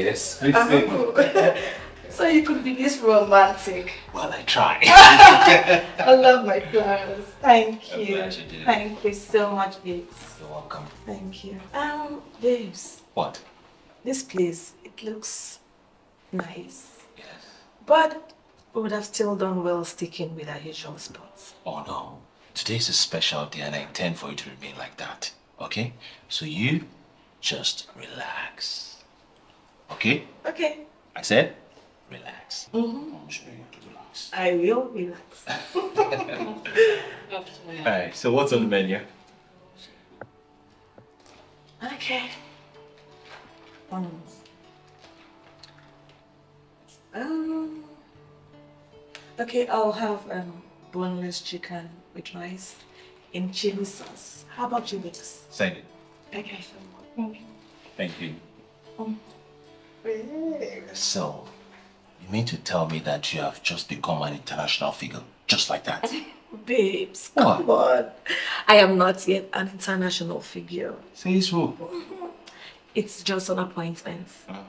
Flowers. Yes. Oh. so you could be this romantic. Well, I try. I love my flowers. Thank I'm you. glad you did. Thank you so much, babes. You're welcome. Thank you. Um, babes, What? this place, it looks nice. Yes. But we would have still done well sticking with our usual spots. Oh no. Today's a special day and I intend for you to remain like that. Okay? So you just relax. Okay? Okay. I said relax. Mm-hmm. I'm sure you have to relax. I will relax. Alright, so what's on the menu? Okay. Um. Um. Okay, I'll have um boneless chicken with rice in chili sauce. How about you, babes? Send it. Okay. Thank you. Thank you. Um, So, you mean to tell me that you have just become an international figure, just like that? Babes, What? come on. I am not yet an international figure. Say it's who? It's just an appointment. Mm-hmm.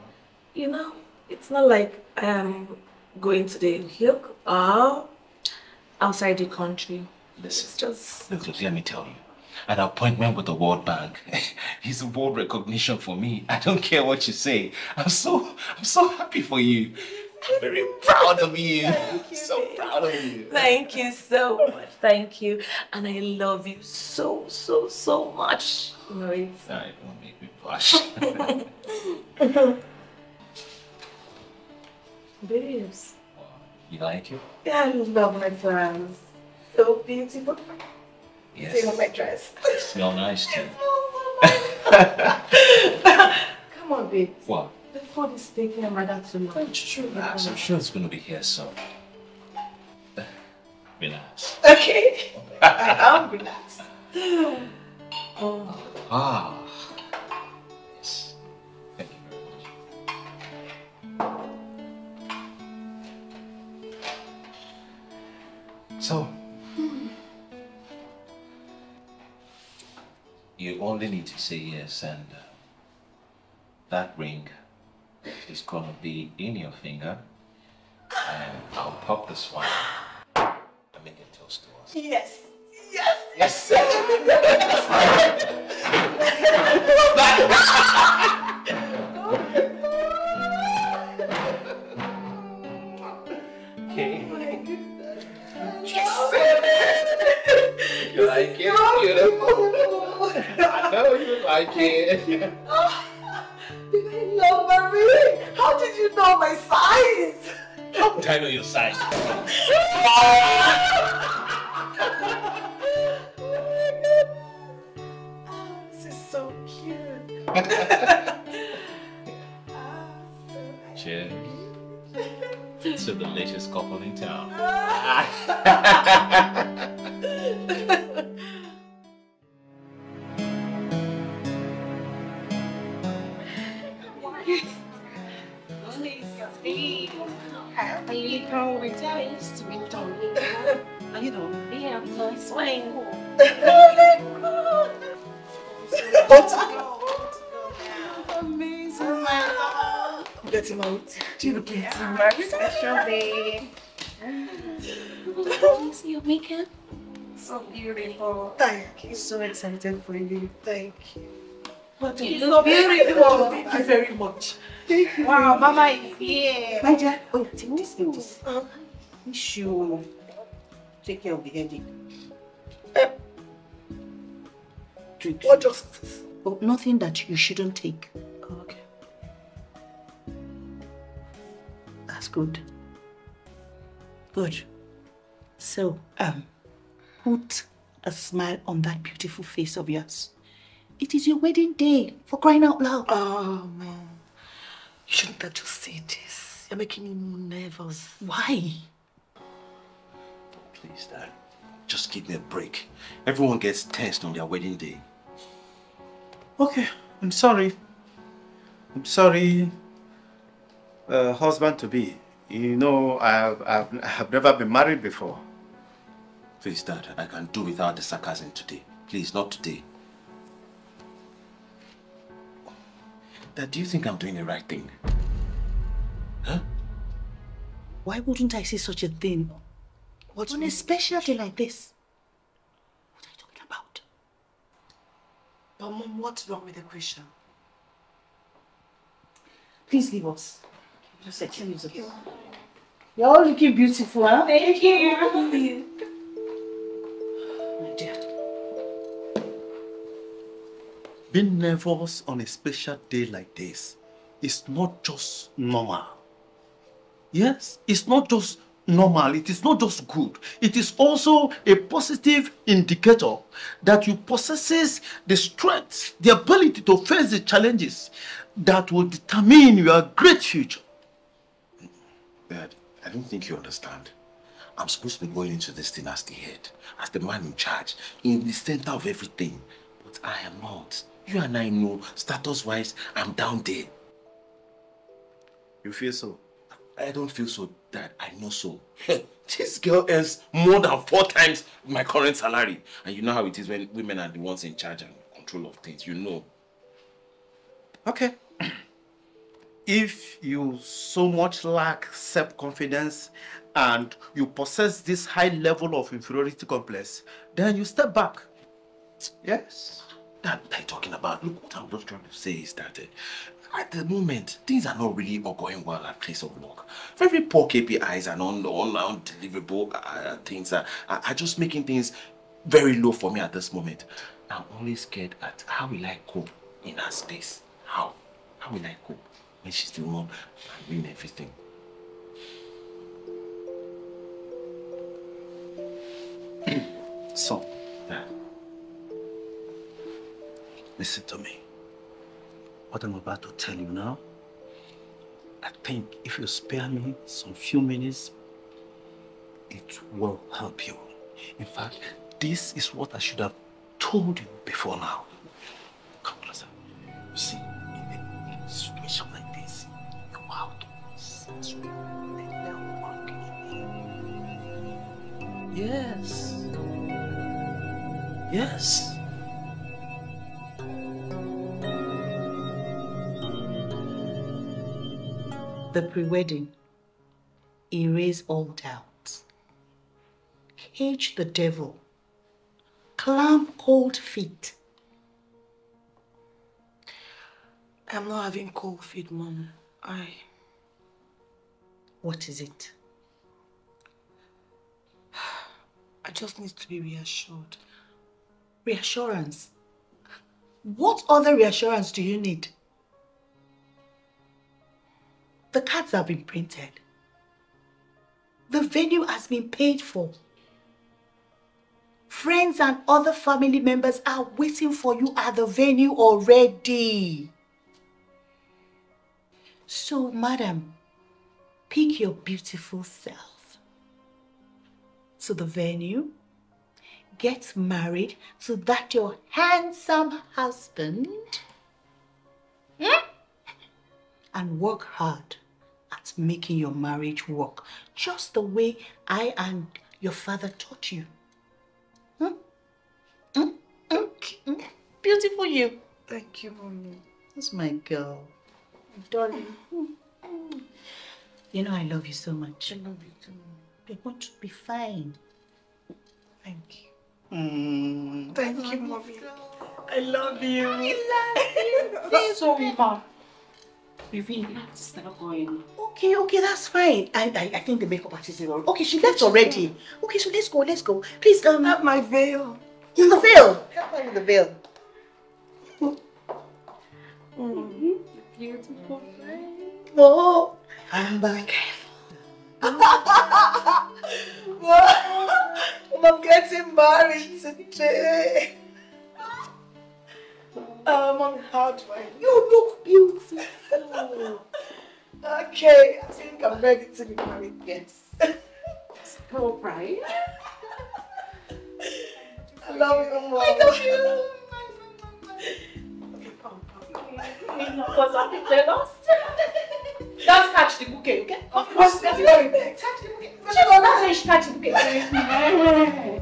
You know, it's not like I am going to the hill uh, or outside the country. Listen. It's just Look, look, let me tell you. An appointment with the World Bank is a world recognition for me. I don't care what you say. I'm so I'm so happy for you. I'm very proud of you. Thank you, so babe. proud of you. Thank you so much. Thank you. And I love you so, so, so much. Know, it's Alright, don't make me blush. babes. you like it? Yeah, I love my flowers. So beautiful. Yes. See on my dress. Smell nice too. Come on, babe. What? The food is taking rather too long. Just relax. I'm sure it's gonna be here soon. Relax. Okay. I am relaxed. Oh. Ah. Yes. Thank you very much. So, You only need to say yes, and uh, that ring is gonna be in your finger, and I'll pop this one. I mean, it toast to us. Yes. Yes. Yes. okay. Yes. You like it? Beautiful. know you like it. oh, love Marie. How did you know my size? How would I know your size? Oh this is so cute. Cheers. It's a delicious couple in town. Out. Do you look at my special day. See your makeup? So beautiful. Thank you. So excited for you. Thank you. What you look beautiful. Thank you very much. Thank you. Wow, Mama is here. My dear, oh, take this, take this. Uh, you should take care of the headache. Uh, Drink. What just? Oh, nothing that you shouldn't take. That's good. Good. So, um, put a smile on that beautiful face of yours. It is your wedding day, for crying out loud. Oh, man. You shouldn't have just said this. You're making me more nervous. Why? Please, Dad. Just give me a break. Everyone gets tensed on their wedding day. Okay, I'm sorry. I'm sorry, uh, husband to be. You know, I've, I've, I've never been married before. Please, Dad, I can do without the sarcasm today. Please, not today. Dad, do you think I'm doing the right thing? Huh? Why wouldn't I say such a thing? What's On a special day like this? What are you talking about? But Mom, what's wrong with the question? Please leave us. Just excuse us. You're all looking beautiful, huh? Thank you. My dear. Being nervous on a special day like this is not just normal. Yes, it's not just normal, it is not just good. It is also a positive indicator that you possesses the strength, the ability to face the challenges that will determine your great future. I don't think you understand. I'm supposed to be going into this thing as the head, as the man in charge, in the center of everything. But I am not. You and I know, status-wise, I'm down there. You feel so? I don't feel so, Dad. I know so. this girl earns more than four times my current salary. And you know how it is when women are the ones in charge and control of things. You know. Okay. If you so much lack self-confidence and you possess this high level of inferiority complex, then you step back. Yes. What are you talking about? Look, what I'm just trying to say is that uh, at the moment, things are not really all going well at place of work. Very poor KPIs and on, on, undeliverable uh, things are, are just making things very low for me at this moment. I'm only scared at how will I cope in her space? How? How will I cope when she's the one doing everything? So, Dad, listen to me. What I'm about to tell you now, I think if you spare me some few minutes, it will help you. In fact, this is what I should have told you before now. Come closer. You see, in a, in a situation like Yes. Yes. The pre-wedding. Erase all doubts. Cage the devil. Clamp cold feet. I'm not having cold feet, Mom. I... What is it? I just need to be reassured. Reassurance. What other reassurance do you need? The cards have been printed. The venue has been paid for. Friends and other family members are waiting for you at the venue already. So, madam, pick your beautiful self to the venue, get married to that your handsome husband, hmm? and work hard at making your marriage work just the way I and your father taught you. Hmm? Hmm? Hmm? Beautiful you. Thank you, mommy. That's my girl. Darling. You know I love you so much. I love you too. I want to be fine. Thank you. Mm. Thank you, mommy. I love you. Sorry, mom. We really have to start going. Okay, okay, that's fine. I, I, I think the makeup artist is already. Okay, she left already. Okay, so let's go, let's go. Please, um, Have my veil. the veil. Help her with the veil. Beautiful. Oh, I'm back. Mom, I'm getting married today. Um, on how do I? You look beautiful. Okay, I think I'm ready to be married. Yes. Oh, right. I love you, mom. I love you. Okay, Pom, Pom. Because I'm jealous. Of course, that's very big. Catch the bouquet. That's how the bouquet.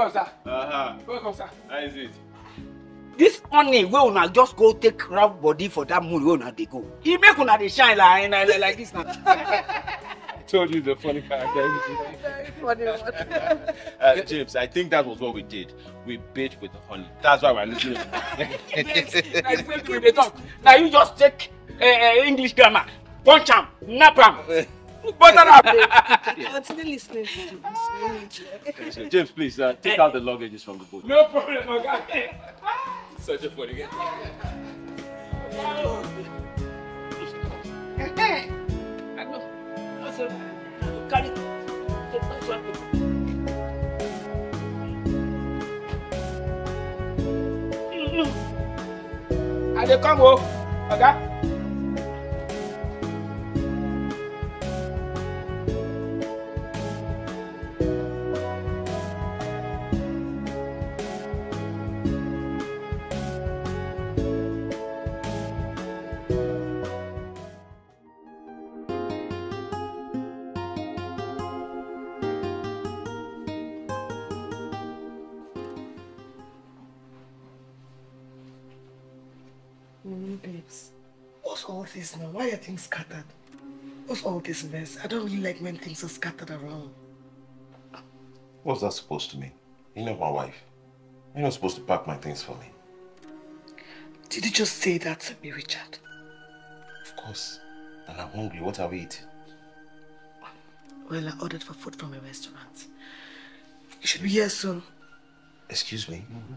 Welcome sir. Uh-huh. Welcome sir. How is it? Dis honey wey una just go take rub body for that moon wey una dey go, e make una dey shine like like like dis na. I told you the funny character. Very funny one. uh, James, I think that was what we did. We bait with the honey. That's why we're listening. Thing we dey talk. Na you just take uh, uh, English grammar, punch am, nap am, butter am. Continue listening to this. so, James, please uh, take out the luggages from the boat. No problem, Ọ̀gá. Such a funny guy. I know. Also, carry. take this one. I dey come o. Ọ̀gá. Mm, this now? Why are things scattered? What's all this mess? I don't really like when things are scattered around. What's that supposed to mean? You're not my wife. You're not supposed to pack my things for me. Did you just say that to me, Richard? Of course. And I'm hungry. What are we eating? Well, I ordered for food from a restaurant. You should be here soon. Excuse me? Mm-hmm.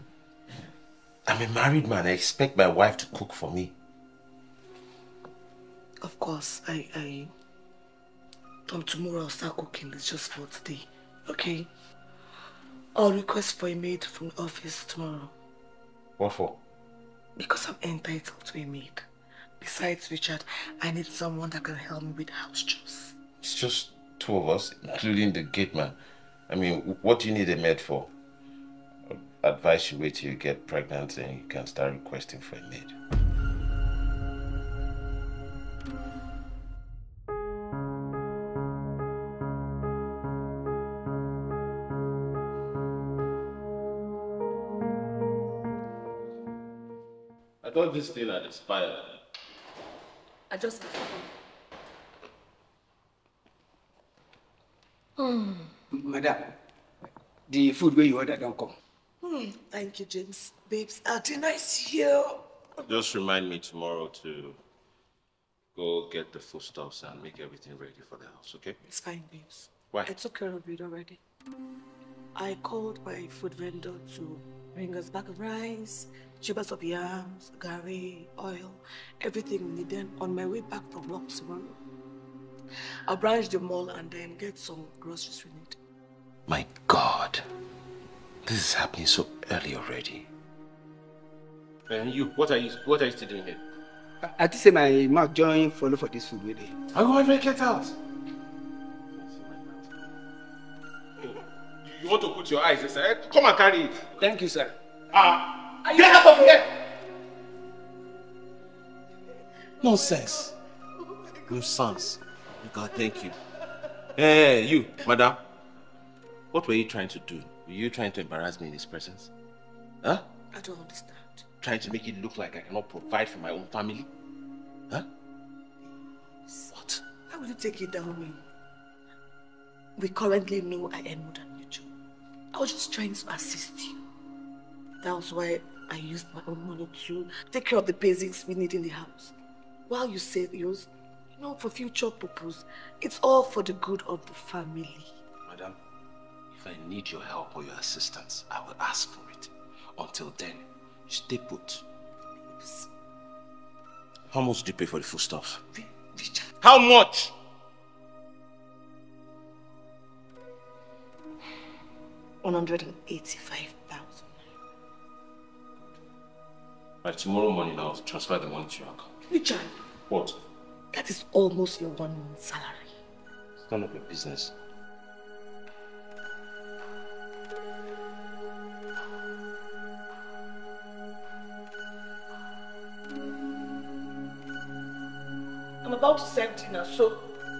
I'm a married man. I expect my wife to cook for me. Course, I, I, from tomorrow I'll start cooking. It's just for today, okay? I'll request for a maid from the office tomorrow. What for? Because I'm entitled to a maid. Besides Richard, I need someone that can help me with house chores. It's just two of us, including the gate man. I mean, what do you need a maid for? I advise you wait till you get pregnant and you can start requesting for a maid. Expired. I just Hmm. Madam, the food where you order don't come. Hmm. Thank you, James. Babes, how did I see you? Just remind me tomorrow to go get the foodstuffs and make everything ready for the house, okay? It's fine, babes. Why? I took care of it already. I called my food vendor to bring us back rice, tubers of yams, gari, oil, everything we need. Then on my way back from work tomorrow, I'll branch the mall and then get some groceries we need. My God. This is happening so early already. And you, what are you, what are you still doing here? I, I think say my mouth join follow for this food with it. I go and get out. You want to put your eyes inside? Come and carry it. Thank you, sir. Ah, get out of here! Nonsense. Nonsense. God, thank you. Hey, you, madam. What were you trying to do? Were you trying to embarrass me in his presence? Huh? I don't understand. Trying to make it look like I cannot provide for my own family? Huh? What? How will you take it down me? We currently know I earn more than you do. I was just trying to assist you. That was why I used my own money to take care of the basics we need in the house. While you save yours, you know, for future purpose, it's all for the good of the family. Madam, if I need your help or your assistance, I will ask for it. Until then, stay put. How much do you pay for the foodstuffs? Richard. How much? One hundred and eighty-five By tomorrow morning, I'll transfer the money to your account. Richard, What? that is almost your one salary. It's none of your business. I'm about to send dinner, so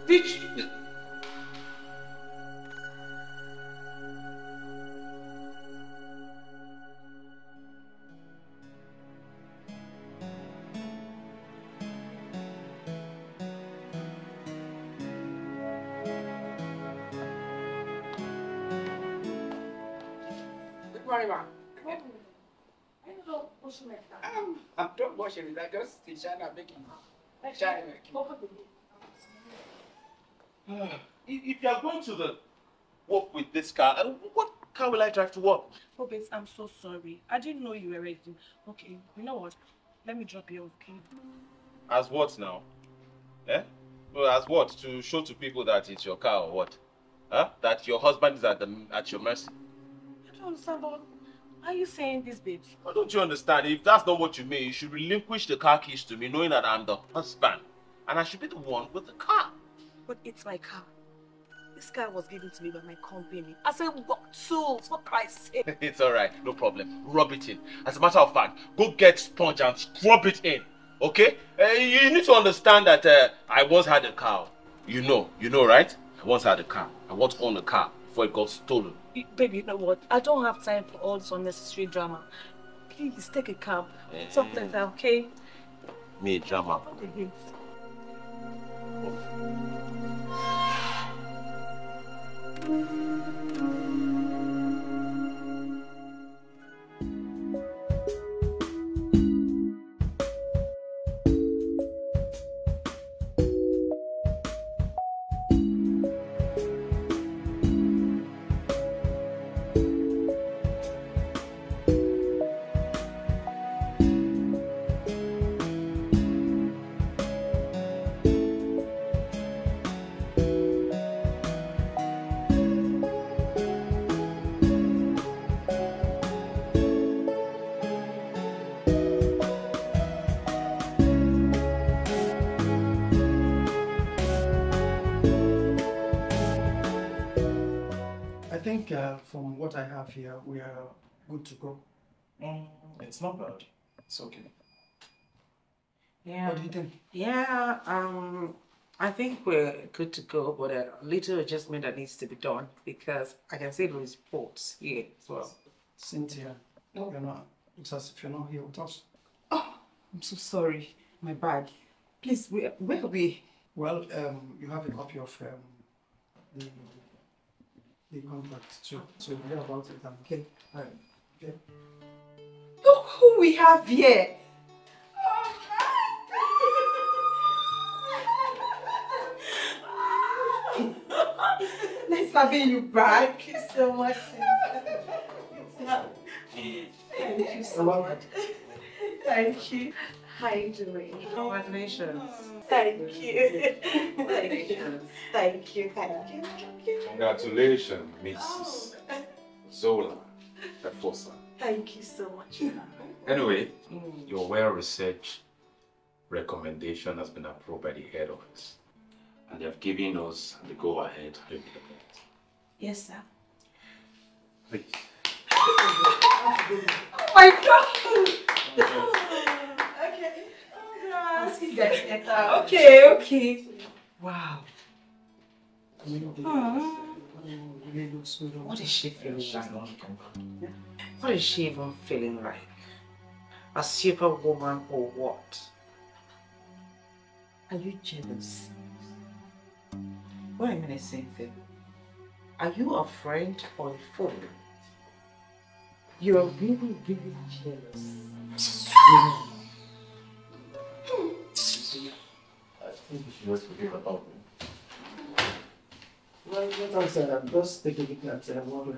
reach. Good morning, ma. Um, I'm not washing it. I just the shine and making. Shine making. If if you are going to the work with this car, uh, what car will I drive to work? Oh, babes, I'm so sorry. I didn't know you were ready. Okay, you know what? Let me drop you off, okay? As what now? Eh? Well, as what? To show to people that it's your car or what? Huh? That your husband is at the at your mercy. Don't understand, but why are you saying this, babes? Why don't you understand? If that's not what you mean, you should relinquish the car keys to me, knowing that I'm the husband, and I should be the one with the car. But it's my car. This car was given to me by my company. I said, what tools, for Christ's sake. it's all right, no problem. Rub it in. As a matter of fact, go get sponge and scrub it in. Okay? Uh, you need to understand that uh, I once had a car. You know, you know, right? I once had a car. I once owned a car before it got stolen baby, you know what? I don't have time for all this unnecessary drama. Please take a cab. Uh, Something like that, okay? Me, drama. Mm -hmm. What I have here, we are good to go. Mm, it's not bad. It's okay. Yeah. What do you think? Yeah, um, I think we're good to go, but a little adjustment that needs to be done because I can see the reports here as well. Cynthia, no, you're not. It's as if you're not here with us. Oh, I'm so sorry. My bad. Please, where, where are we? Well, um, you have a copy of um, the the contract too, ah. so you hear about it. And, okay. All right. Okay. Look who we have here. Nice having you back. Thank you so much. Thank you so much. Thank you. How are you doing? Congratulations. Thank you. Thank you. Thank you. Thank you. Congratulations, Mrs. Zola Efosa. Thank you so much. Anyway, mm. your well-researched recommendation has been approved by the head office. And they have given us the go-ahead. Yes, sir. Please. Oh my god! Okay. I'll see you guys next time. Okay, okay. Wow. What is she feeling like? What is she even feeling like? A superwoman or what? Are you jealous? Wait a minute, Cynthia. Are you a friend or a foe? You're really, really jealous. Just. Well, let us uh, just take a look at uh, what we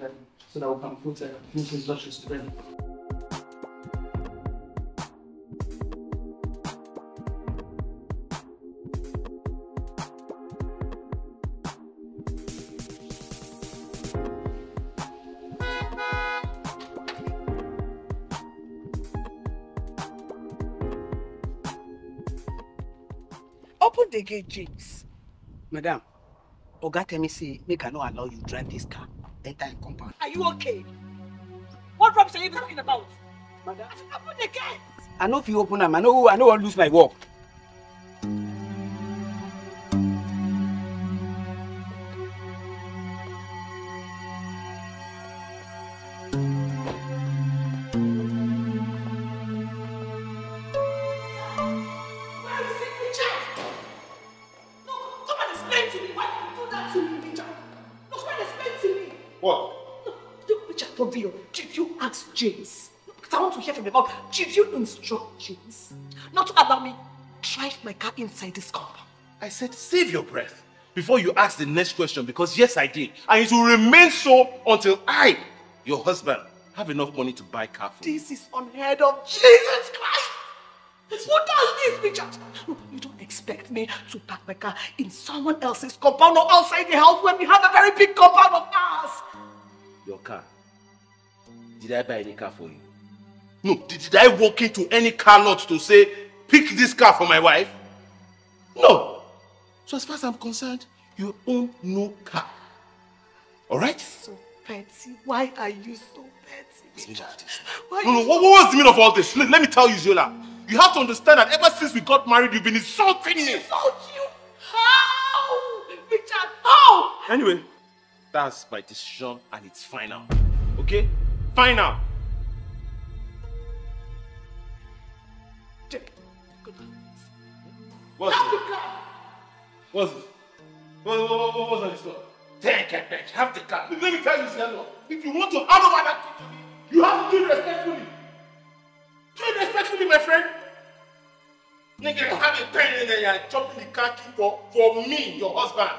have uh, so we can put touches together. Open the gate, James. Madam, Oga tell me say make I no allow you drive this car enter in compound. Are you okay? What rubbish are you talking about? Madam, Open the gate! I know if you open am, I know I no wan lose my work. Not to allow me drive my car inside this compound? I said, save your breath before you ask the next question because yes, I did. And it will remain so until I, your husband, have enough money to buy car for you. This is unheard of. Jesus Christ! Who does this, Richard? No, you don't expect me to park my car in someone else's compound or outside the house when we have a very big compound of ours. Your car. Did I buy any car for you? No, did, did I walk into any car lot to say, pick this car for my wife? No. So as far as I'm concerned, you own no car. All right? So petty. Why are you so petty, Richard? Why No, are no, you what, what was the meaning of all this? Let, let me tell you, Zola. You have to understand that ever since we got married, you've been insulting me. Insult you? How? Richard, how? Anyway, that's my decision and it's final. Okay? Final. What's Have it? the car. What's it? What, what, what, what was on this? Take it, bitch. Have the car. Let me tell you, Zola. If you want to hand over that key to me, you have to do it respectfully. Do it respectfully, my friend. Nigga, have a pen and chopping the car key for, for me, your husband.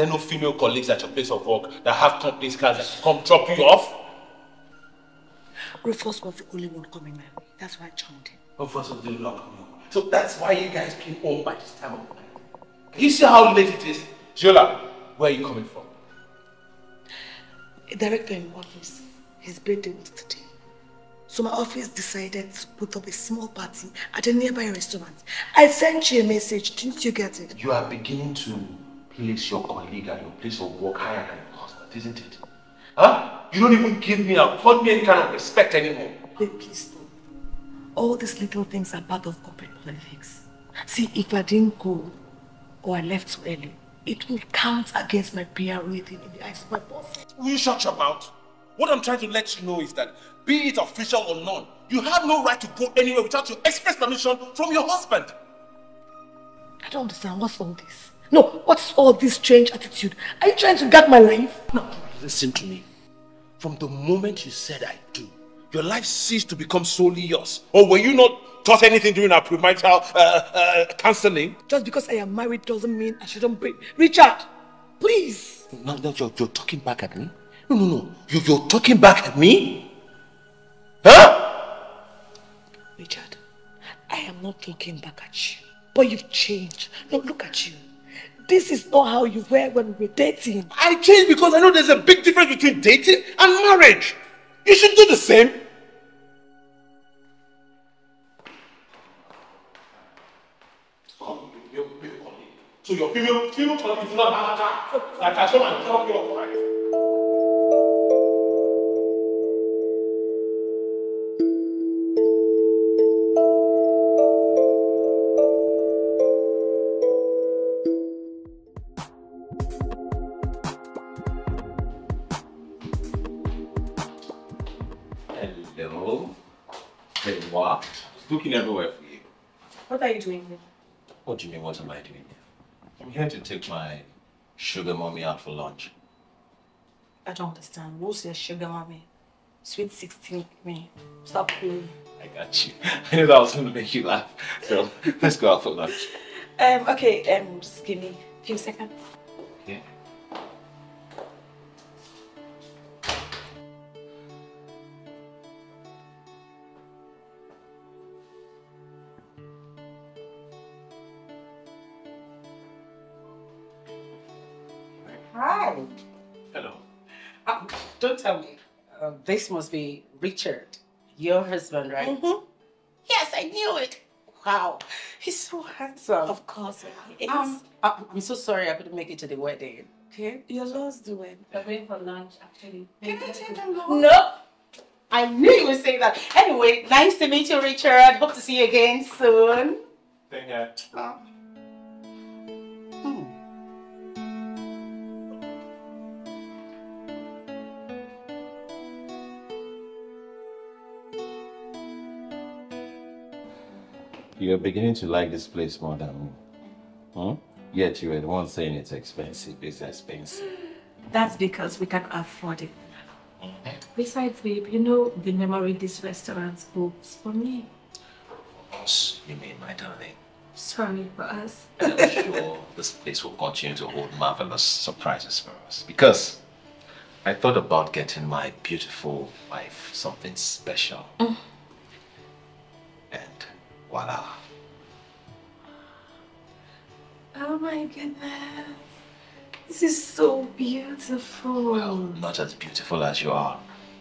There no female colleagues at your place of work that have company's cars that come drop you off? Rufus was the only one coming my. That's why I joined him. Rufus was the only one coming. So that's why you guys came home by this time of night. Can you see how late it is? Jola, where are you coming from? A director in office. His birthday was today. So my office decided to put up a small party at a nearby restaurant. I sent you a message. Didn't you get it? You are beginning to place your colleague at your place of work higher than your husband, isn't it? Huh? You don't even give me, afford me any kind of respect anymore. Babe, please stop. All these little things are part of corporate politics. See, if I didn't go or I left too early, it will count against my PR rating in the eyes of my boss. Will you shut your mouth? What I'm trying to let you know is that, be it official or not, you have no right to go anywhere without your express permission from your husband. I don't understand. What's all this? No, what's all this strange attitude? Are you trying to gut my life? No, listen to me. From the moment you said I do, your life ceased to become solely yours. Or were you not taught anything during our premarital uh, uh, counseling? Just because I am married doesn't mean I shouldn't break. Richard, please. No, no, you're, you're talking back at me. No, no, no. You, you're talking back at me? Huh? Richard, I am not talking back at you. But you've changed. No, look at you. This is not how you were when we were dating. I changed because I know there's a big difference between dating and marriage. You should do the same. So your female, female colleague is not have that. Like I come and drop you off, what? Looking everywhere for you. What are you doing here? What do you mean, what am I doing here? I'm here to take my sugar mommy out for lunch. I don't understand. Who's your sugar mommy? Sweet 16 me. Stop playing. I got you. I knew that was going to make you laugh. So, let's go out for lunch. Um, okay, um, just give me a few seconds. This must be Richard, your husband, right? Mm-hmm. Yes, I knew it. Wow, he's so handsome. Of course he is. Um, I- I'm so sorry I couldn't make it to the wedding. Okay. Your law's doing. We're going for lunch, actually. No. I knew you would say that. Anyway, nice to meet you, Richard. Hope to see you again soon. Same here. You're beginning to like this place more than me. Hmm? Yet you were the one saying it's expensive. It's expensive. That's because we can afford it. Besides, babe, you know the memory this restaurant holds for me. Us, you mean, my darling. Sorry for us. And I'm sure this place will continue to hold marvelous surprises for us. Because I thought about getting my beautiful wife something special. Mm. And voila. Oh my goodness. This is so beautiful. Well, not as beautiful as you are.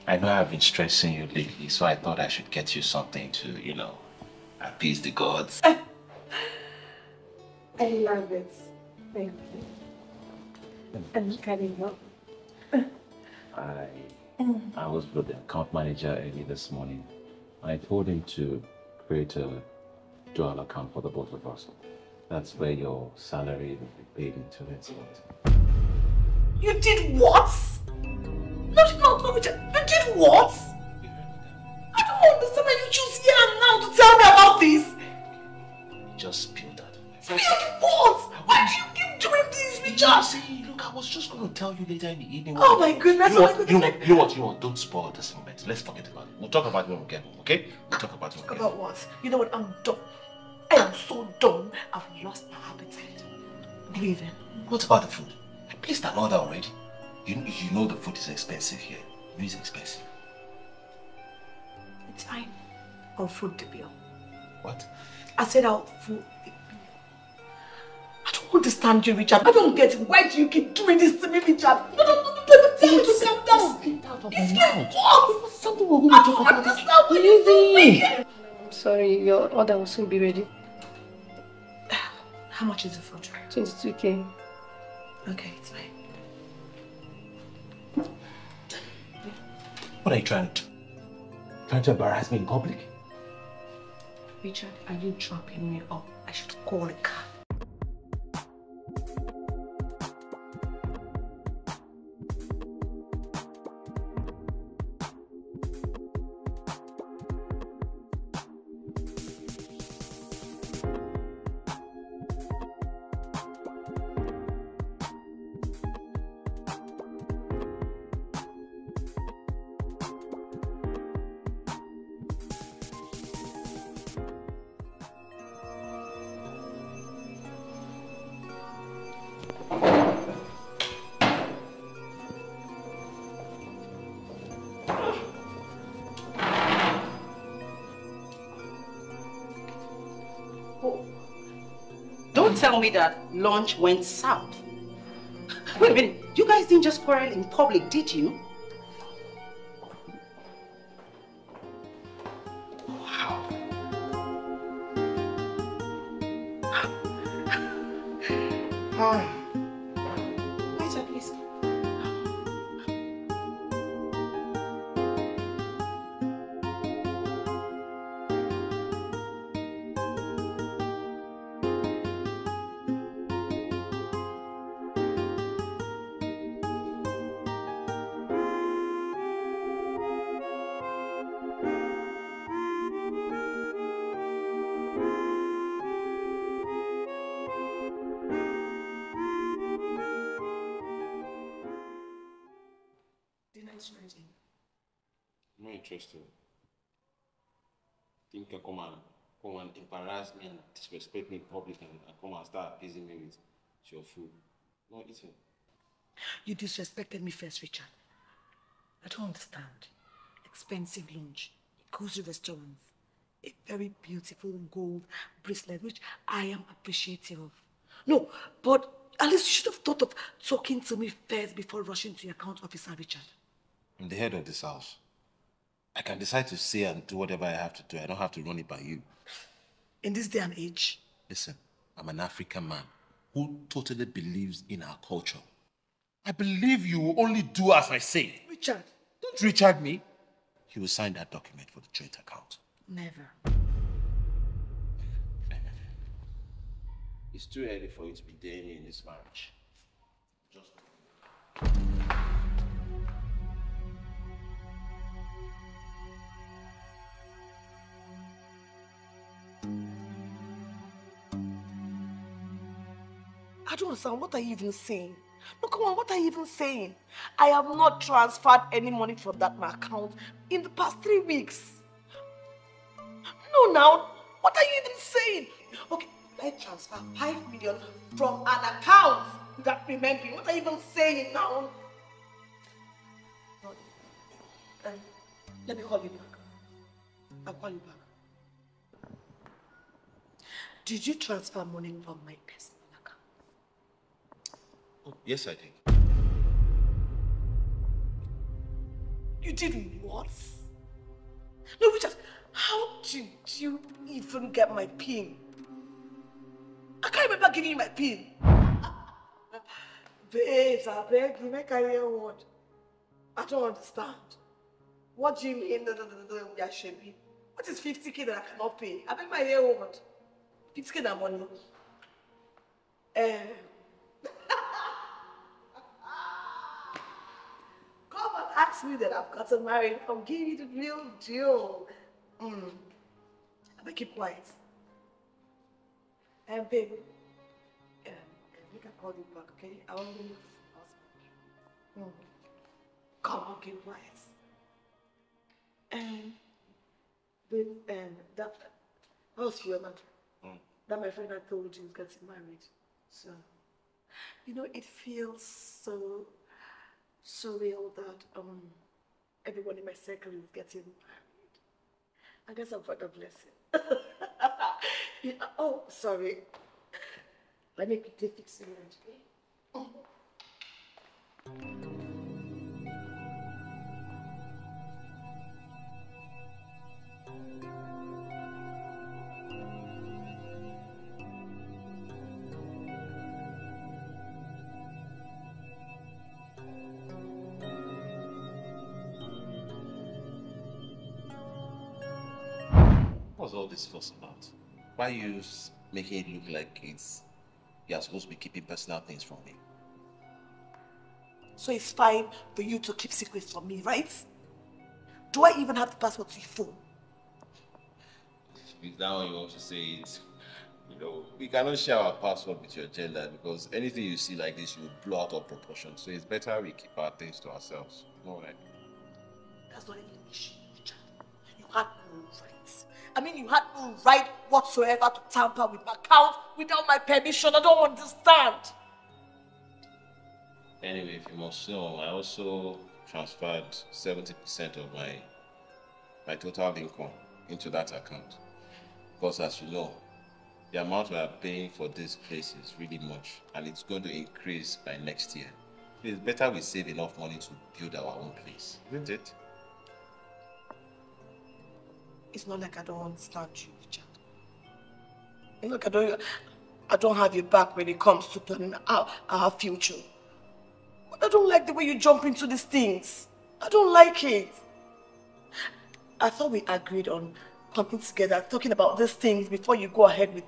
I know I've been stressing you lately, so I thought I should get you something to, you know, appease the gods. I love it. Thank you. I'm cutting up. I mm. I was with the account manager early this morning. I told him to create a dual account for the both of us. That's where your salary will be paid into next month. You did what? No, no, no, Richard. You did what? I don't understand why you choose here and now to tell me about this. Just spill that. Spill what? Why do you this, Richard? See, look I was just going to tell you later in the evening. Oh my goodness, You oh know, oh my what, you know what? You know what? You know what? Don't spoil this moment. Let's forget about it. We'll talk about it when we get home, okay? We'll talk about it when we get home. About what? You know what? I'm done. I am so done. I've lost my appetite. I'm leaving. What about the food? I placed an order already. You, you know the food is expensive here. It is expensive. It's fine. I'll foot the bill. What? I said I'll foot the bill. I don't understand you, Richard. I don't get it. Why do you keep doing this to me, Richard? No, no, no, no, no, tell me to calm down. out of It's my my mouth. fault. Something we're going to talk I about. don't understand what you're saying. I'm sorry, your order will soon be ready. How much is the food? 22k. Okay, it's fine. What are you trying to do? Trying to embarrass me in public? Richard, are you dropping me off? I should call a car. That lunch went south. Wait a minute, you guys didn't just quarrel in public, did you? I'm. Think you come and come and embarrass me and disrespect me in public and, and come and start appeasing me with your food. No eating. You disrespected me first, Richard. I don't understand. Expensive lunch, cozy restaurants, a very beautiful gold bracelet, which I am appreciative of. No, but at least you should have thought of talking to me first before rushing to your account officer, Richard. I'm the head of this house. I can decide to say and do whatever I have to do. I don't have to run it by you. In this day and age, Listen, I'm an African man who totally believes in our culture. I believe you will only do as I say. Richard, Don't Richard me. You will sign that document for the joint account. never. It's too early for you to be dating in this marriage. Just don't understand. What are you even saying? No, come on, what are you even saying? I have not transferred any money from that my account in the past three weeks. No, now, what are you even saying? Okay, I transfer five million from an account that remember. What are you even saying now? No, um, let me call you back. I'll call you back. Did you transfer money from my? Oh, yes, I did. You did what? No, Richard, how did you even get my PIN? I can't remember giving you my PIN. Babes, I beg you, make I hear word. I don't understand. What do you mean? No, no, no, no, Shebi. What is 50k that I cannot pay? I beg my hear word. 50k that money. Eh. Ask me that I've gotten married. I'll give you the real deal. Mm. But keep quiet. And babe, um, we can call you back, okay? I want to leave. Mm. Come on, keep quiet. And with um, that house you were Mm. that my friend I told you is getting married. So, you know, it feels so surreal that um everyone in my circle is getting married. I guess I've got a blessing. Yeah, oh, sorry. Let me quickly fix it. Okay? What's all this fuss about? Why are you s- making it look like it's you're supposed to be keeping personal things from me? So it's fine for you to keep secrets from me, right? Do I even have the password to your phone? If now you want to say it, you know, we cannot share our password with your gender because anything you see like this, you will blow out of proportion. So it's better we keep our things to ourselves. All right. That's not even an issue, Richard. You had no rights. I mean, you had no right whatsoever to tamper with my account without my permission. I don't understand. Anyway, if you must know, I also transferred 70% of my my total income into that account. Because as you know, the amount we are paying for this place is really much and it's going to increase by next year. It's better we save enough money to build our own place, isn't it? It's not like I don't understand you, Richard. Look, I don't, I don't have your back when it comes to planning our, our future. But I don't like the way you jump into these things. I don't like it. I thought we agreed on coming together, talking about these things before you go ahead with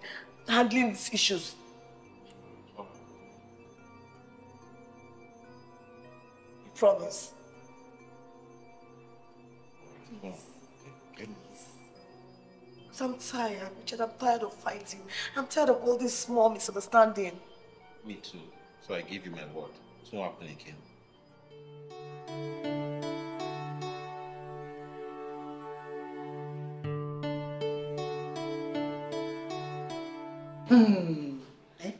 handling these issues. You promise? I'm tired, Richard. I'm tired of fighting. I'm tired of all this small misunderstanding. Me too. So I give you my word. It's not happening again. Hmm. Eh?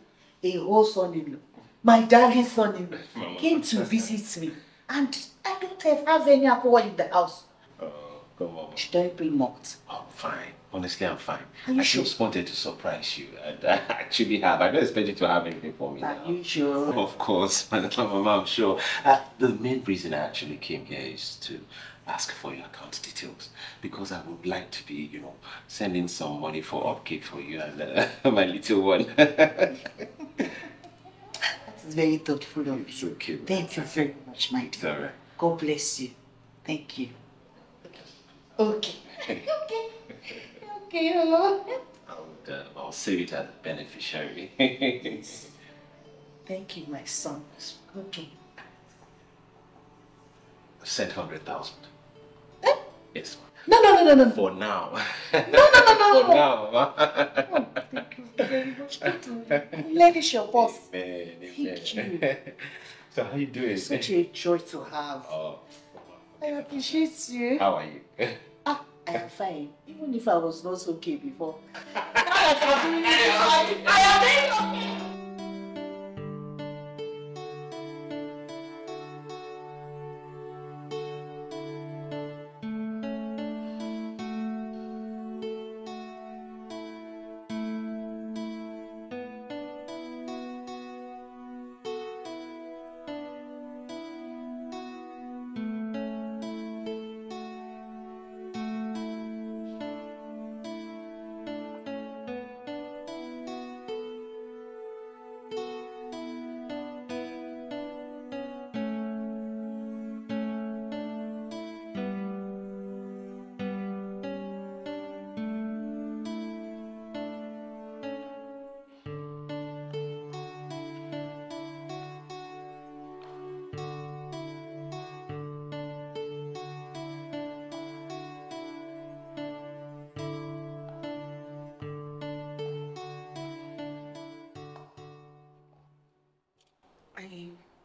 A whole son-in-law, my darling son-in-law, came to visit me, and I don't have, have any alcohol in the house. Oh, Come on. Should I bring malt? I'm fine. Honestly, I'm fine. Are you I sure? just wanted to surprise you. And I actually have. I don't expect you to have anything for me Are now. you sure? Of course, Mama, I'm sure. Uh, the main reason I actually came here is to ask for your account details because I would like to be, you know, sending some money for upkeep for you and uh, my little one. That is very thoughtful of you. It's okay. Thank you very much, my It's dear. all right. God bless you. Thank you. Okay. Okay. Okay. Oh. I would, uh, I'll save it as a beneficiary. Thank you, my son. Okay. Send 100,000. Yes. No, no, no, no, no. For now. No, no, no, no, For no. now. Thank you very much. Ladies, your boss. Amen, Thank you. So how you doing? Such a joy to have. Oh, I appreciate you. how are you? I am fine. Even if I was not okay before. I,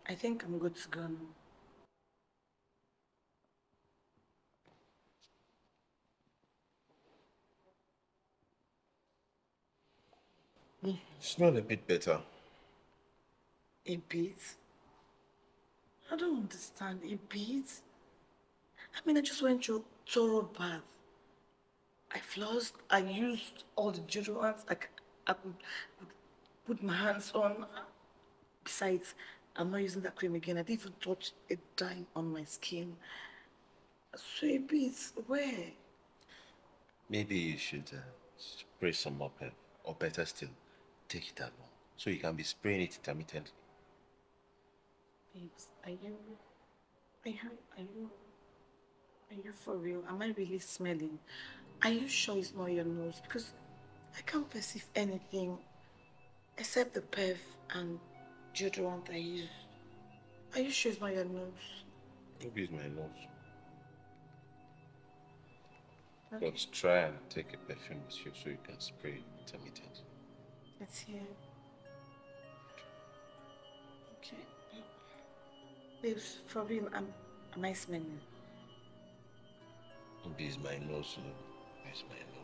I think I'm good to go now. You smell a bit better. A bit? I don't understand. A bit? I mean, I just went to a thorough bath. I flossed. I used all the deodorants I, I could put my hands on. Besides, I'm not using that cream again. I didn't even touch a dime on my skin. Bit, where? Maybe you should uh, spray some more pep, or better still, take it along, so you can be spraying it intermittently. Babes, are you, are you, are you, are you for real? Am I really smelling? Are you sure it's not your nose? Because I can't perceive anything except the perf and deodorant I use. Are you sure it's not your nose? Maybe it's my nose. Okay. Just try and take a perfume with you so you can spray intermittently. It's here. Okay. Babes, for real, am, am I smelling? Maybe it's my nose. it's my nose.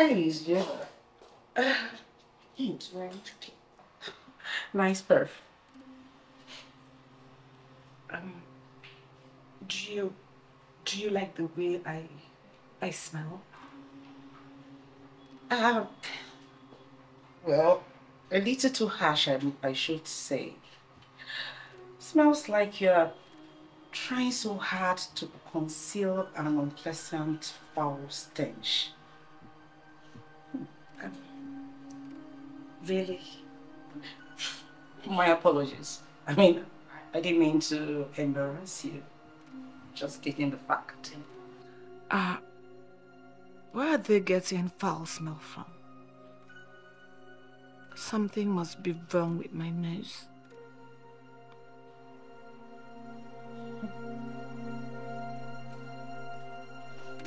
Hi, Lizzie. Nice perf. Um, do you, do you like the way I, I smell? Um, well, a little too harsh, I, I should say. Smells like you're trying so hard to conceal an unpleasant foul stench. Really? My apologies. I mean, I didn't mean to embarrass you. Just stating the fact. Uh, where are they getting foul smell from? Something must be wrong with my nose.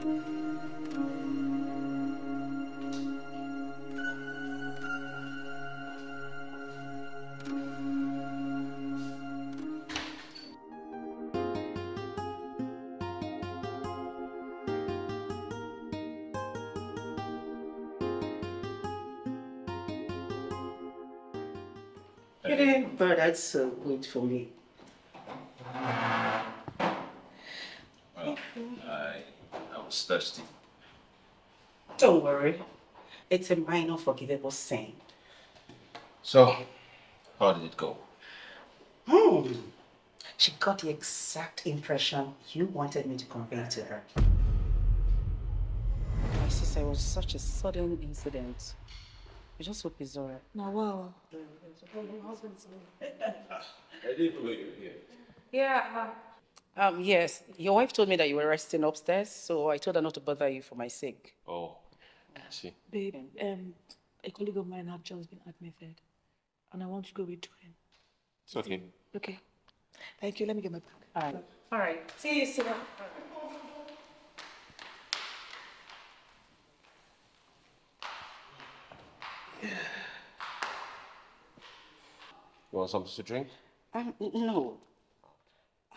You didn't bother to for me. Well, I, I was thirsty. Don't worry. It's a minor forgivable sin. So, how did it go? Hmm. She got the exact impression you wanted me to convey to her. My sister, it was such a sudden incident. I just hope it's alright. No, well. I didn't know you were here. Yeah. Um, yes, your wife told me that you were resting upstairs, so I told her not to bother you for my sake. Oh, I see. Babe, um, a colleague of mine had just been admitted, and I want to go with him. It's okay. Okay. Thank you. Let me get my bag. All right. All right. See you soon. You want something to drink? Um, no.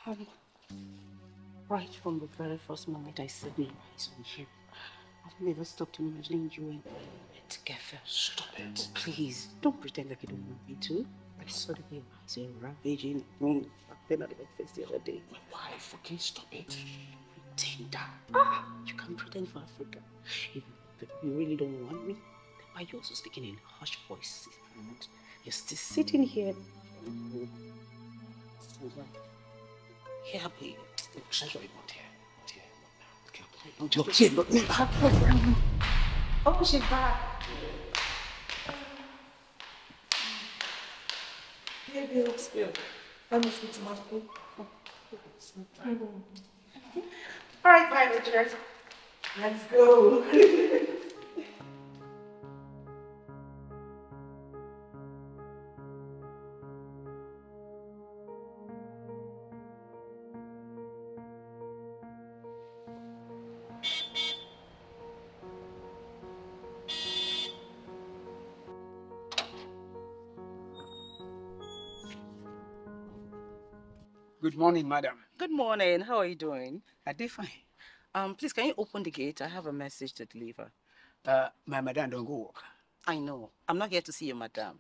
Um, right from the very first moment I set my eyes on you, I've never stopped imagining you and me together. Stop it. Please, don't pretend like you don't want me to. I saw the way your eyes were ravaging me back then at the face the other day. My wife, okay, stop it. Pretender. Ah, you can pretend for Africa. If you really don't want me, then why are you also speaking in hushed voices? And you're still sitting here. Here, babe. Sorry, not here. Not here. Not Look here, look here. Oh, she's back. Baby, let's go. I must go to my school. All right, bye, Richard. Let's go. Good morning, madam. Good morning. How are you doing? I did fine. Um, please, can you open the gate? I have a message to deliver. Uh, my madam don't go work. I know. I'm not here to see your madam.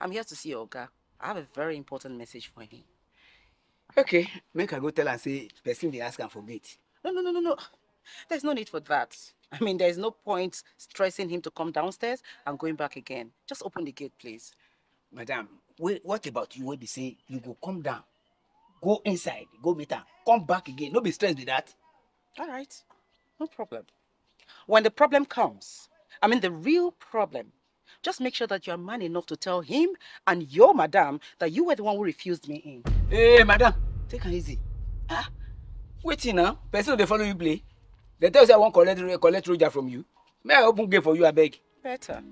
I'm here to see your Oga. I have a very important message for him. Okay, make her go tell and say person they ask am for gate. No, no, no, no, no. There's no need for that. I mean, there's no point stressing him to come downstairs and going back again. Just open the gate, please. Madam, wait, what about you wey be say you go come down, go inside, go meet am, come back again. No be stress with that. All right. No problem. When the problem comes, I mean the real problem, just make sure that you're man enough to tell him and your madam that you were the one who refused me in. Hey, madam, take am easy. Ah, wetin na? Person dey follow you play. They tell you say I wan collect collect roja from you. May I open gate for you, abeg? Better.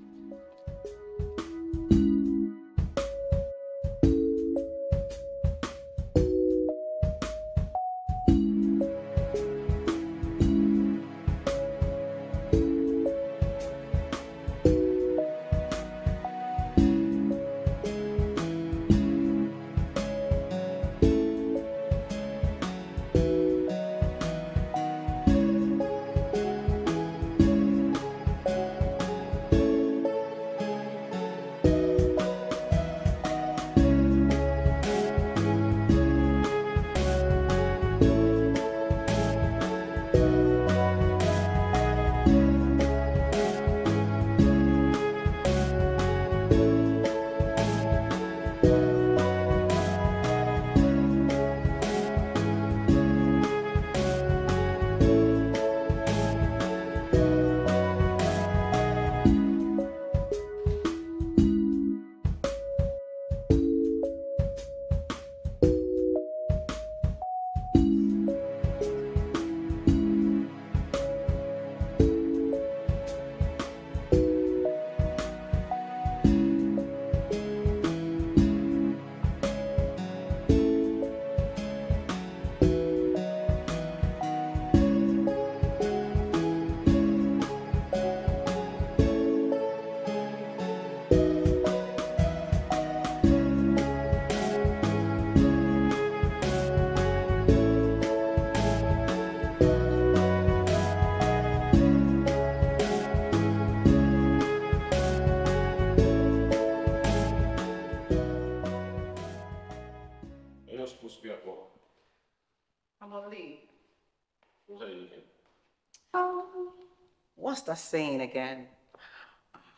Saying again?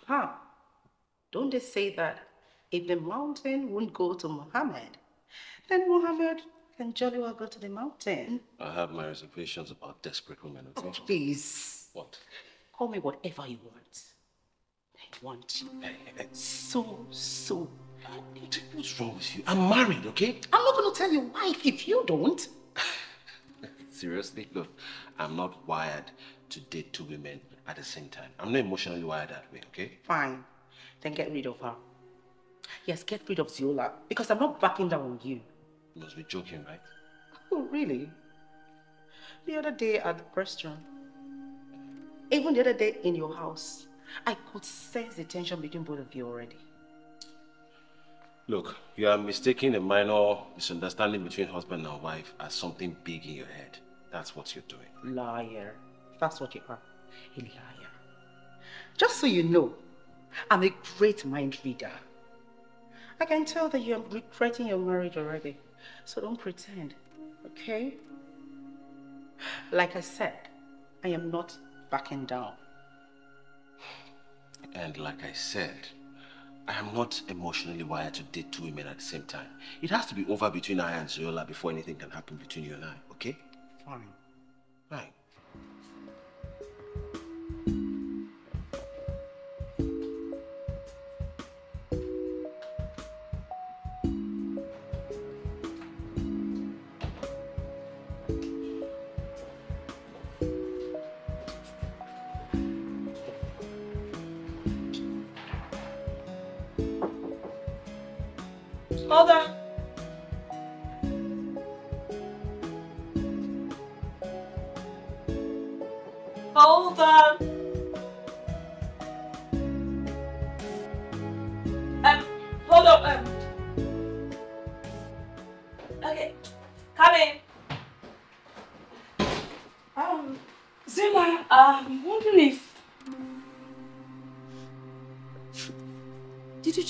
Huh? Don't they say that if the mountain won't go to Muhammad, then Muhammad can jolly well go to the mountain? I have my reservations about desperate women, okay? Oh, please. What? Call me whatever you want. I want you. Eh, eh, eh. So, so bad. What's wrong with you? I'm married, okay? I'm not going to tell your wife if you don't. Seriously? Look, I'm not wired to date two women at the same time. I'm not emotionally wired that way, okay? Fine. Then get rid of her. Yes, get rid of Zola because I'm not backing down on you. You must be joking, right? Oh, really? The other day at the restaurant, even the other day in your house, I could sense the tension between both of you already. Look, you are mistaking a minor misunderstanding between husband and wife as something big in your head. That's what you're doing. Liar. That's what you are. A liar. Just so you know, I'm a great mind reader. I can tell that you're regretting your marriage already. So don't pretend, okay? Like I said, I am not backing down. And like I said, I am not emotionally wired to date two women at the same time. It has to be over between I and Zola before anything can happen between you and I, okay? Fine. Right.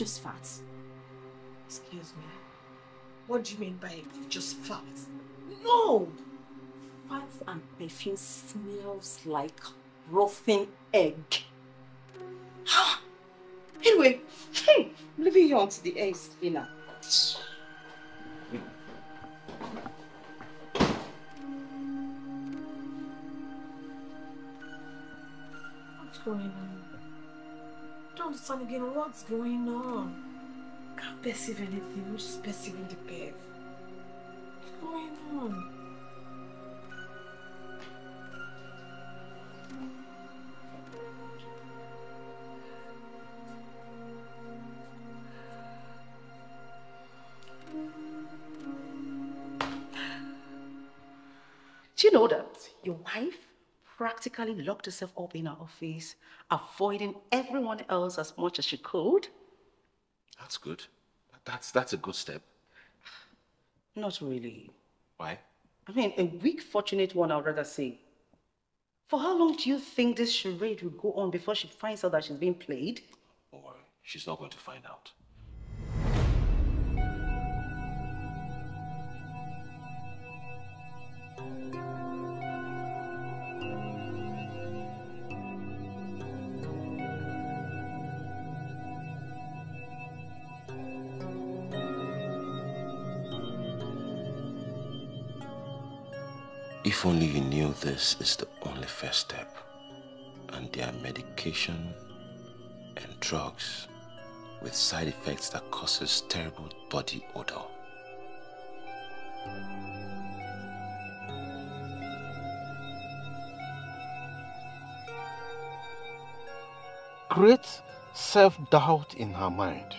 Just fart? Excuse me. What do you mean by just fart? No! Fat and perfume smells like rotten egg. anyway, hey, I'm leaving you onto the eggs dinner. What's going on? Understand again what's going on. Can't perceive anything, I'm just perceiving the bev. What's going on? Do you know that your wife practically locked herself up in her office, avoiding everyone else as much as she could? That's good. That's that's a good step. Not really. Why? I mean, a weak, fortunate one, I'd rather say. For how long do you think this charade will go on before she finds out that she's being played? Don't worry, she's not going to find out. If only you knew this is the only first step, and there are medication and drugs with side effects that causes terrible body odor. Great self-doubt in her mind,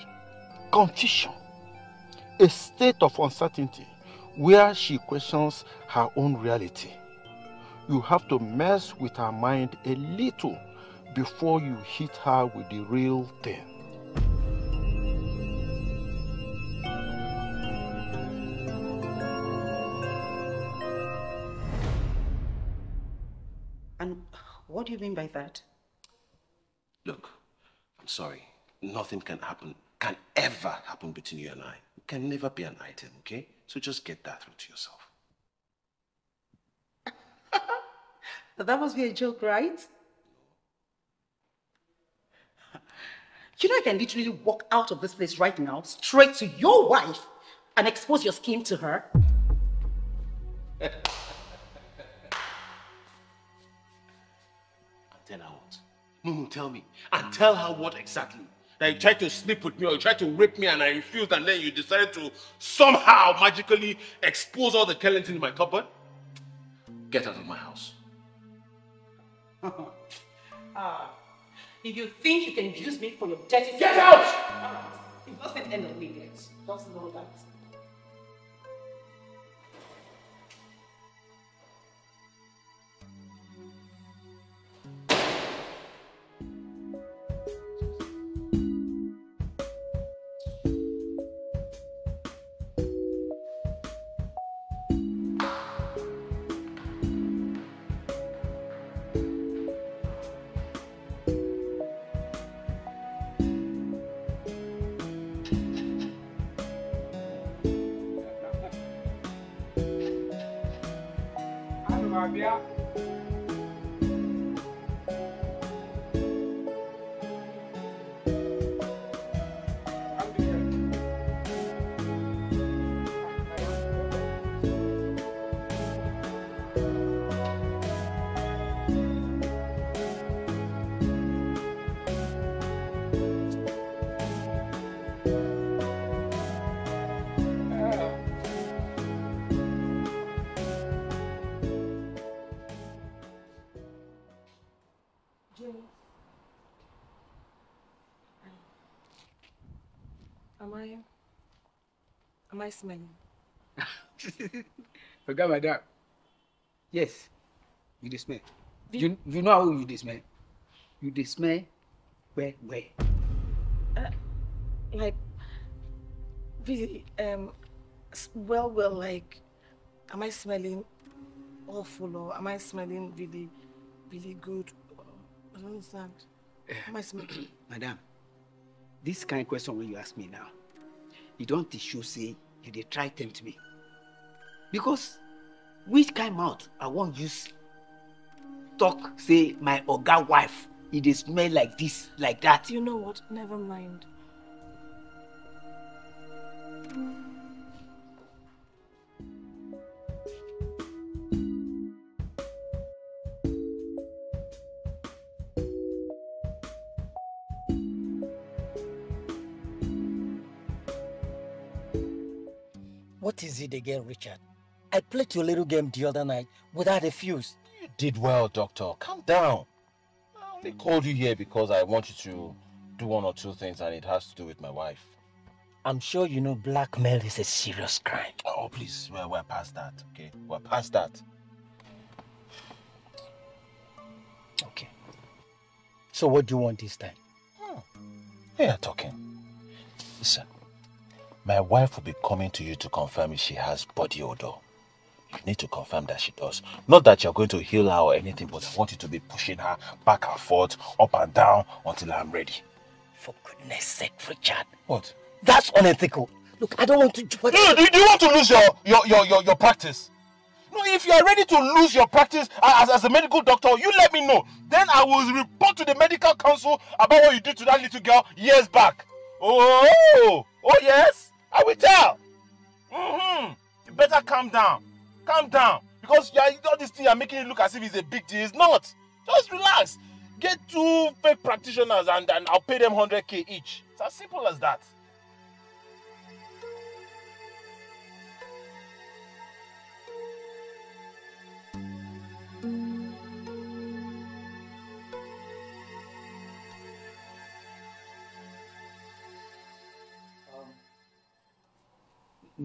confusion, a state of uncertainty where she questions her own reality. You have to mess with her mind a little before you hit her with the real thing. And what do you mean by that? Look, I'm sorry. Nothing can happen, can ever happen between you and I. It can never be an item, okay? So just get that through to yourself. That must be a joke, right? You know I can literally walk out of this place right now, straight to your wife, and expose your scheme to her. And tell her what? No, no, tell me. And tell her what exactly? That you tried to sleep with me or you tried to rape me and I refused and then you decided to somehow magically expose all the skeleton in my cupboard? Get out of my house. ah, if you think you can use me for your dirty... Get out! Alright, it doesn't end on me yet. Just know that. Am I smelling? Forget my dad. Yes, you dey smell. You, you know how you dey smell? You dey smell where, where? Uh, like, really, um, well, well, like, am I smelling awful or am I smelling really, really good? I don't understand. Am I smelling? Madam, this kind of question when you ask me now, you don't show say you dey try tempt me. Because which kind mouth I won't use talk say my oga wife e dey smell like this like that. You know what? Never mind. What it again, Richard? I played your little game the other night without a fuse. You did well, Doctor. Calm down. I only called you here because I want you to do one or two things and it has to do with my wife. I'm sure you know blackmail is a serious crime. Oh, please, we're, we're past that, okay? We're past that. Okay. So what do you want this time? Hmm. We are talking. Listen, my wife will be coming to you to confirm if she has body odor. You need to confirm that she does. Not that you're going to heal her or anything, but I want you to be pushing her back and forth, up and down, until I'm ready. For goodness sake, Richard. What? That's unethical. Look, I don't want to... No, do, do you want to lose your, your, your, your, your practice? No, if you are ready to lose your practice as, as a medical doctor, you let me know. Then I will report to the medical council about what you did to that little girl years back. Oh, oh yes, I will tell. Mm-hmm. You better calm down. Calm down. Because you are, all this thing you're making it look as if it's a big deal. It's not. Just relax. Get two fake practitioners and, and I'll pay them 100k each. It's as simple as that.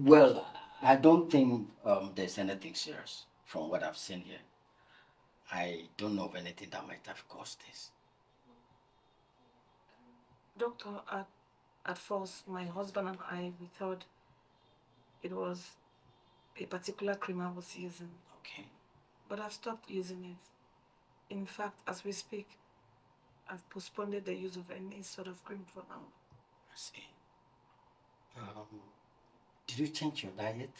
Well, I don't think um, there's anything serious from what I've seen here. I don't know of anything that might have caused this. Doctor, at, at first, my husband and I, we thought it was a particular cream I was using. Okay. But I've stopped using it. In fact, as we speak, I've postponed the use of any sort of cream for now. I see. Um, did you change your diet?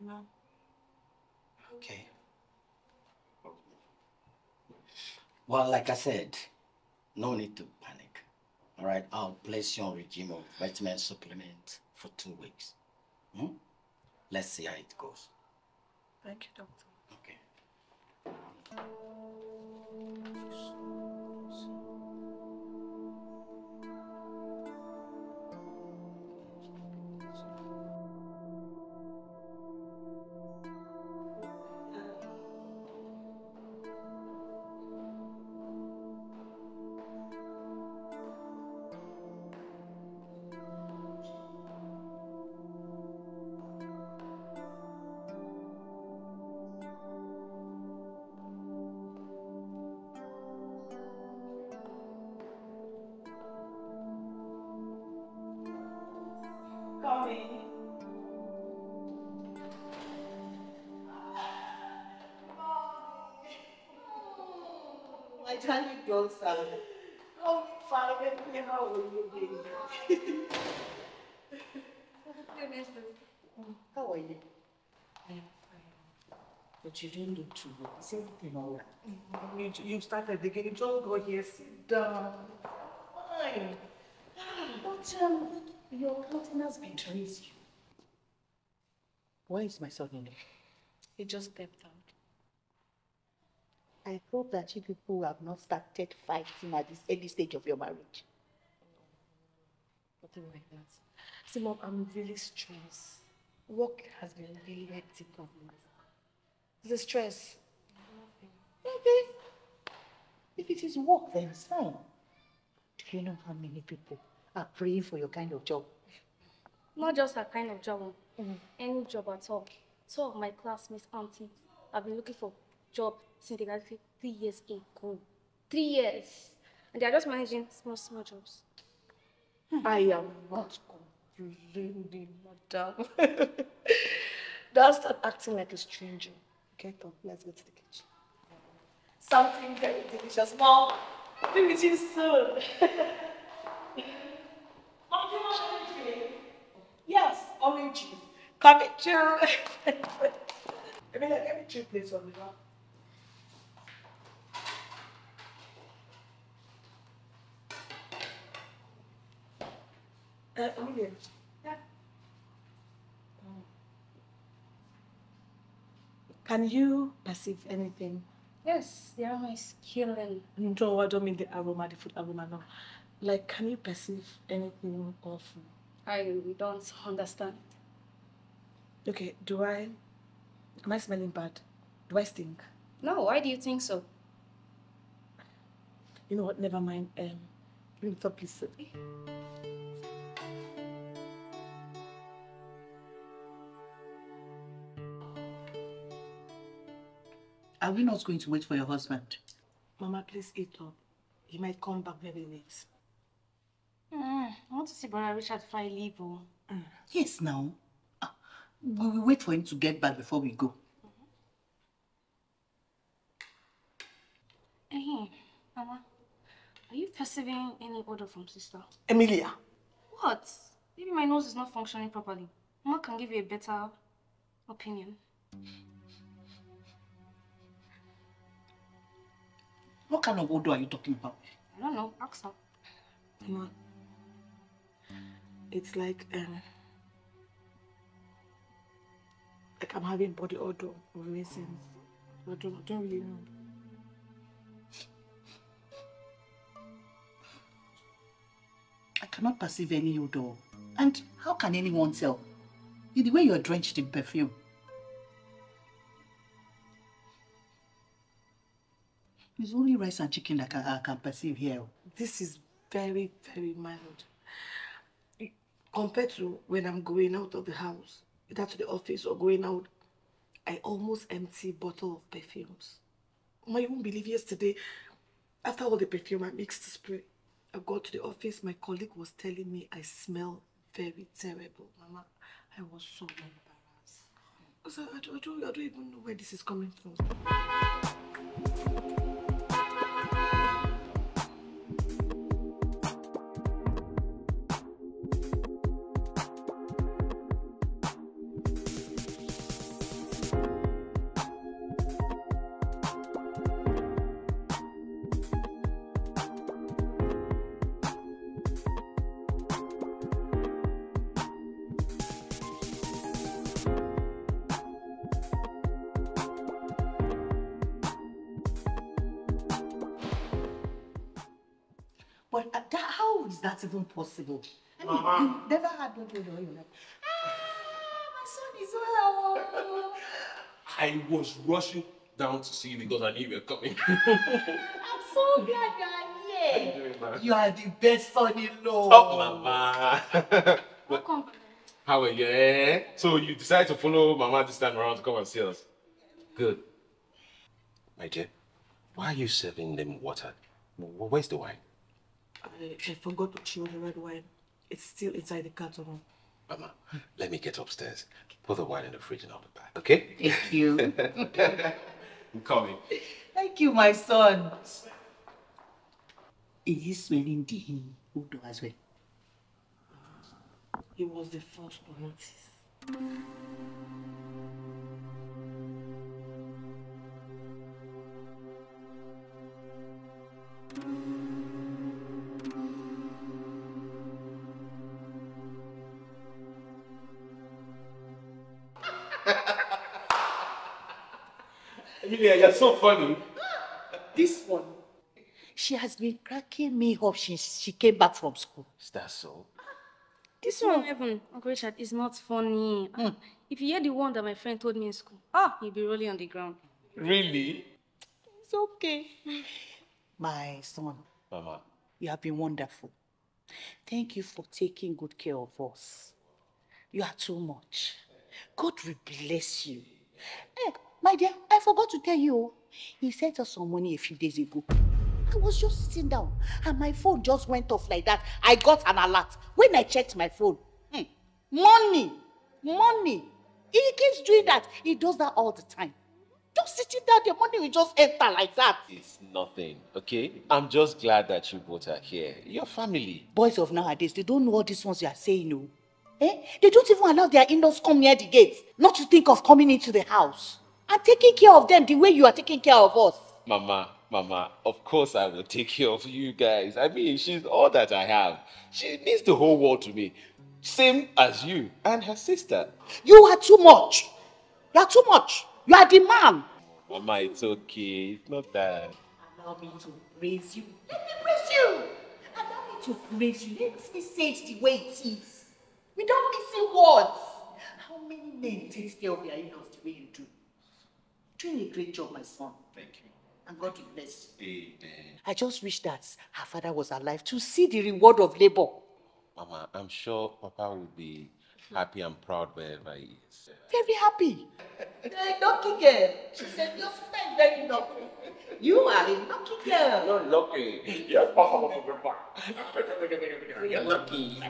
No. Okay. Well, like I said, no need to panic. All right, I'll place you on regime of vitamin supplement for two weeks. Hmm? Let's see how it goes. Thank you, doctor. Okay. Tiny girl son. Oh, finally, how will you be? How are you? But you didn't look too well. Is everything all right? You, you started again. You just go here, sit down. Fine. But um, your clothing has been traced. Where is my son-in-law? He just stepped out. I hope that you people have not started fighting at this early stage of your marriage. Nothing like that. See, Mom, I'm really stressed. Work has been really hectic of late. The stress. Okay. If it is work, then it's fine. Do you know how many people are praying for your kind of job? Not just a kind of job, mm. any job at all. Two of my classmates, aunties, have been looking for job three years ago. Three years. And they are just managing small, small jobs. I am not complaining, madam. Don't start acting like a stranger. Get up, let's go to the kitchen. Something very delicious. Mom, Be with you soon. yes, orange juice. True. let me let me two plates on the ground. Uh, Amelia. Yeah. Can you perceive anything? Yes, the aroma is killing. No, I don't mean the aroma, the food aroma, no. Like, can you perceive anything awful? I don't understand. Okay, do I... Am I smelling bad? Do I stink? No, why do you think so? You know what, never mind. Um, bring it up, please. Are we not going to wait for your husband? Mama, please eat up. He might come back very late. Mm, I want to see Brother Richard before I leave. Oh. Yes, now. Ah, we will wait for him to get back before we go. Hey, Mama, are you perceiving any odor from sister? Emilia. What? Maybe my nose is not functioning properly. Mama can give you a better opinion. What kind of odor are you talking about? I don't know. Ask her. Mama, it's like, um, like I'm having body odor of essence. I don't, I don't really know. I cannot perceive any odor. And how can anyone tell? In The way you're drenched in perfume. It's only rice and chicken that I can perceive here. This is very, very mild. Compared to when I'm going out of the house, either to the office or going out, I almost empty bottle of perfumes. My, you won't believe yesterday, after all the perfume I mixed to spray, I got to the office, my colleague was telling me I smell very terrible. Mama, I was so embarrassed. Because I, I, I, I don't even know where this is coming from. Even possible? I mean, Mama. you never had one odor. You're like, ah, my son is well. I was rushing down to see you because I knew you were coming. I'm so glad you are here. doing, ma? You are the best son-in-law. Oh, Mama. Welcome. How are you? eh? So you decided to follow Mama this time around to come and see us? Good. My dear, why are you serving them water? Wh- Where's the wine? I, I forgot to chill the red wine. It's still inside the carton. Mama, let me get upstairs. Put the wine in the fridge and I'll be back, okay? Thank you. I'm coming. Thank you, my son. Is he smelling the odor as well? He was the first to notice. Emilia, you're so funny. This one, she has been cracking me up since she came back from school. Is that so? This one, even, Uncle Richard, is not funny. If you hear the one that my friend told me in school, ah, you'll be rolling on the ground. Really? It's okay. My son, Mama. you have been wonderful. Thank you for taking good care of us. You are too much. God will bless you. Eh, my dear, I forgot to tell you. He sent us some money a few days ago. I was just sitting down and my phone just went off like that. I got an alert. When I checked my phone, hmm, money, money. He keeps doing that. He does that all the time. Just sitting down, the money will just enter like that. It's nothing, okay? I'm just glad that you brought her here. Your family. Boys of nowadays, they don't know all these ones you are saying, no. Eh? They don't even allow their in-laws come near the gate, not to think of coming into the house. And taking care of them the way you are taking care of us. Mama, Mama, of course I will take care of you guys. I mean, she's all that I have. She means the whole world to me. Same as you and her sister. You are too much. You are too much. You are the man. Mama, it's okay. It's not that. Allow me to raise you. Let me praise you. Allow me to praise you. Let me say it the way it is. Without missing words. How many men take care of their in-laws the way you do? Doing a great job, my son. Thank you. And God will bless you. Amen. I just wish that her father was alive to see the reward of labor. Mama, I'm sure Papa will be happy and proud wherever he is. Very happy. hey, lucky girl. She said your sister is very lucky. You are a lucky girl. You're lucky. You're You're lucky.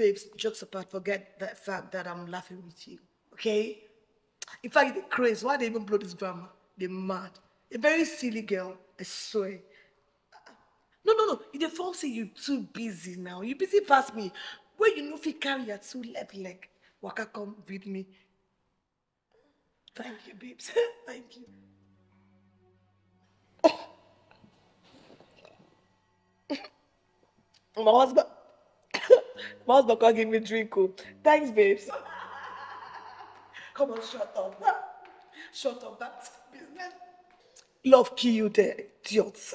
Babes, jokes apart, forget that fact that I'm laughing with you, okay? In fact, the crazy. Why they even blow this drama? They're mad. A very silly girl, I swear. No, no, no. You dey fall say you too busy now. You busy past me. Where you know if you carry your two left leg, waka come with me. Thank you, babes. Thank you. Oh. My husband, my husband can't give me drink. Oh. Thanks, babes. Come on, shut up. Shut up. That's business. Love kill you there, idiots.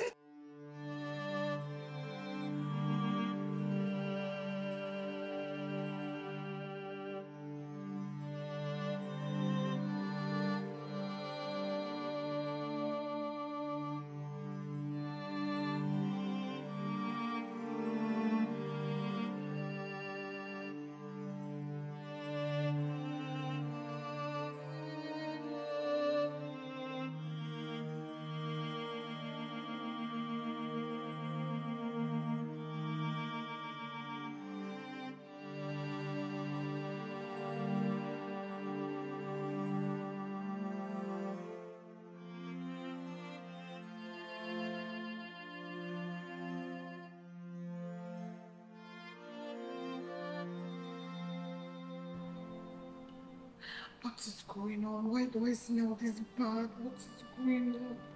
Why do I smell this bad? What is going on?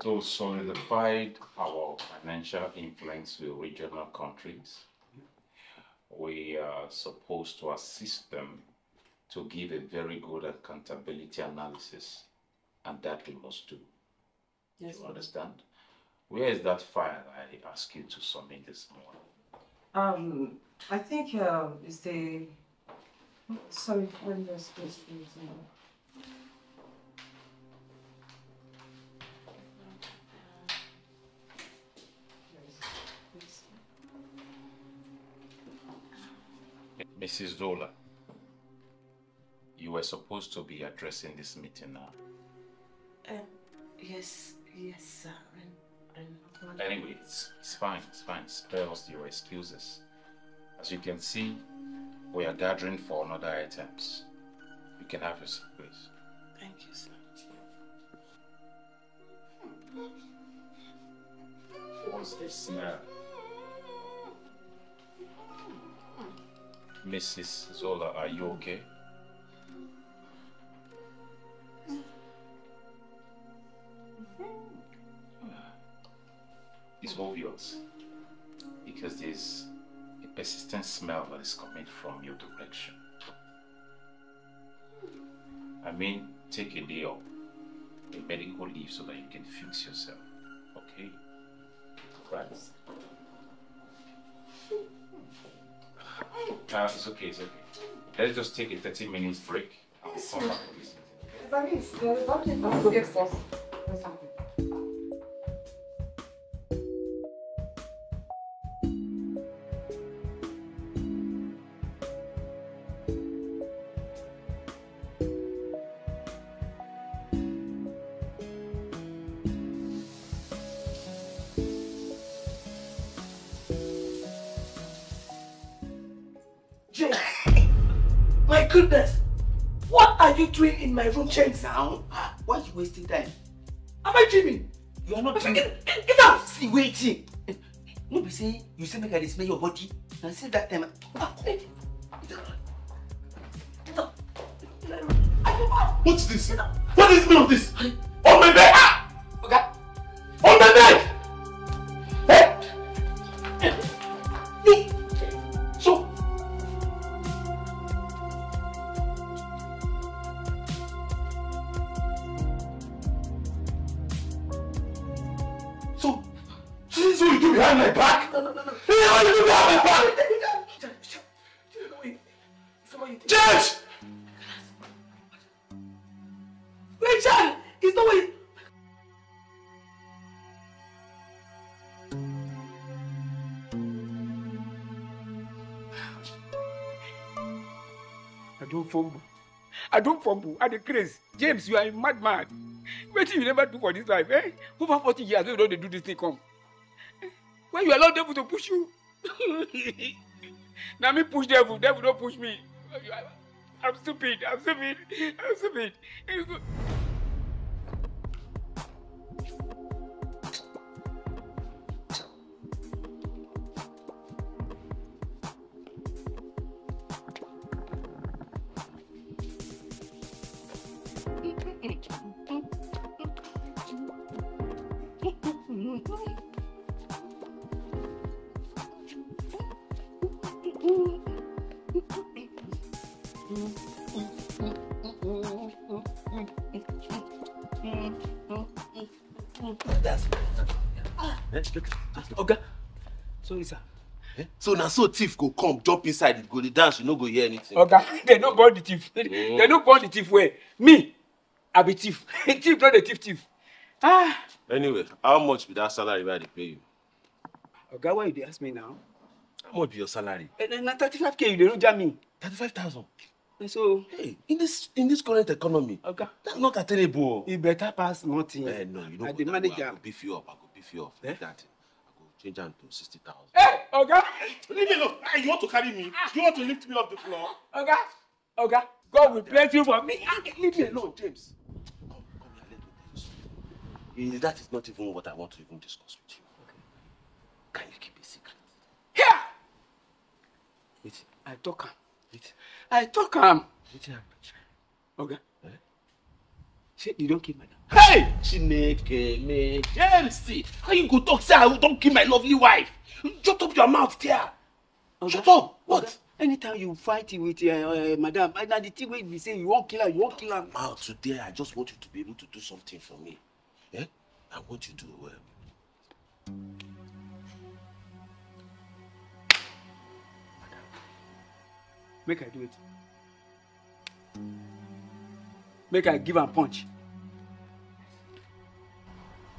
To solidify our financial influence with regional countries, we are supposed to assist them to give a very good accountability analysis, and that we must do. Yes, You understand? Where is that file I asked you to submit this morning? Um, I think uh, it's the. Sorry, me just go through it now. Mrs. Zola, you were supposed to be addressing this meeting now. Um, yes, yes, sir. And, and Anyway, it's, it's fine, it's fine. Spare us your excuses. As you can see, we are gathering for another items. You can have your seat, please. Thank you, sir. What's the smell? Mrs. Zola, are you uh, okay? It's obvious because there's a persistent smell that is coming from your direction. I mean, take a day off, a medical leave so that you can fix yourself, okay? Right. Uh, it's okay, it's okay. Let's just take a 30 minutes break. I'll come back with this. Zanis, the doctor does get us. My room, James? Now, why are you wasting time? Am I dreaming? You are not dreaming. Get, get, get out! See, waiting. No be say you say make I smell your body. Na say that time. Ah. What's this? What is the meaning of this? Fumble. I don't fumble. I dey craze. James, you are a madman. Wetin you never do for this life, eh? Over forty years wey you don do this thing come. When you allow devil to push you. na me push devil, devil no push me. I'm stupid, I'm stupid, I'm stupid. Oga, sorry sir. So now so thief go come, jump inside, go dey dance, you no go hear anything. Oga, they no born the thief. They no born the thief well. Me, I be thief. thief not the thief thief. Ah. Anyway, how much be that salary wey I dey pay you? Oga, why you dey ask me now? How much be your salary? Eh, Na thirty-five k you dey no jam me. Thirty-five thousand. So. Hey, in this in this current economy, Oga, that's not attainable. e better pass nothing. Eh, no, you know I what dey I go, go beef you up, I go you up. Eh? Like that. I go change am to sixty thousand. Hey, Oga. Leave me alone. Ah, you want to carry me? You want to lift me off the floor? Oga, Oga, God will bless you for me. Leave me alone, James. Eh, That is not even what I want to even discuss with you. Can you keep a secret? Wait, I talk am. Wait, I talk am. Wetin happen? Oga. Shey you don kill my dad? Hey! Chineke, me. See, how you go talk say I don't kill my lovely wife? Shut up your mouth there. Shut up. What? Anytime you fight with uh, uh, madam, na the thing wey be say you wan kill her, you wan kill am. Mouth today, I just want you to be able to do something for me. Eh? I want you to. Um, Make I do it. Make I give am punch.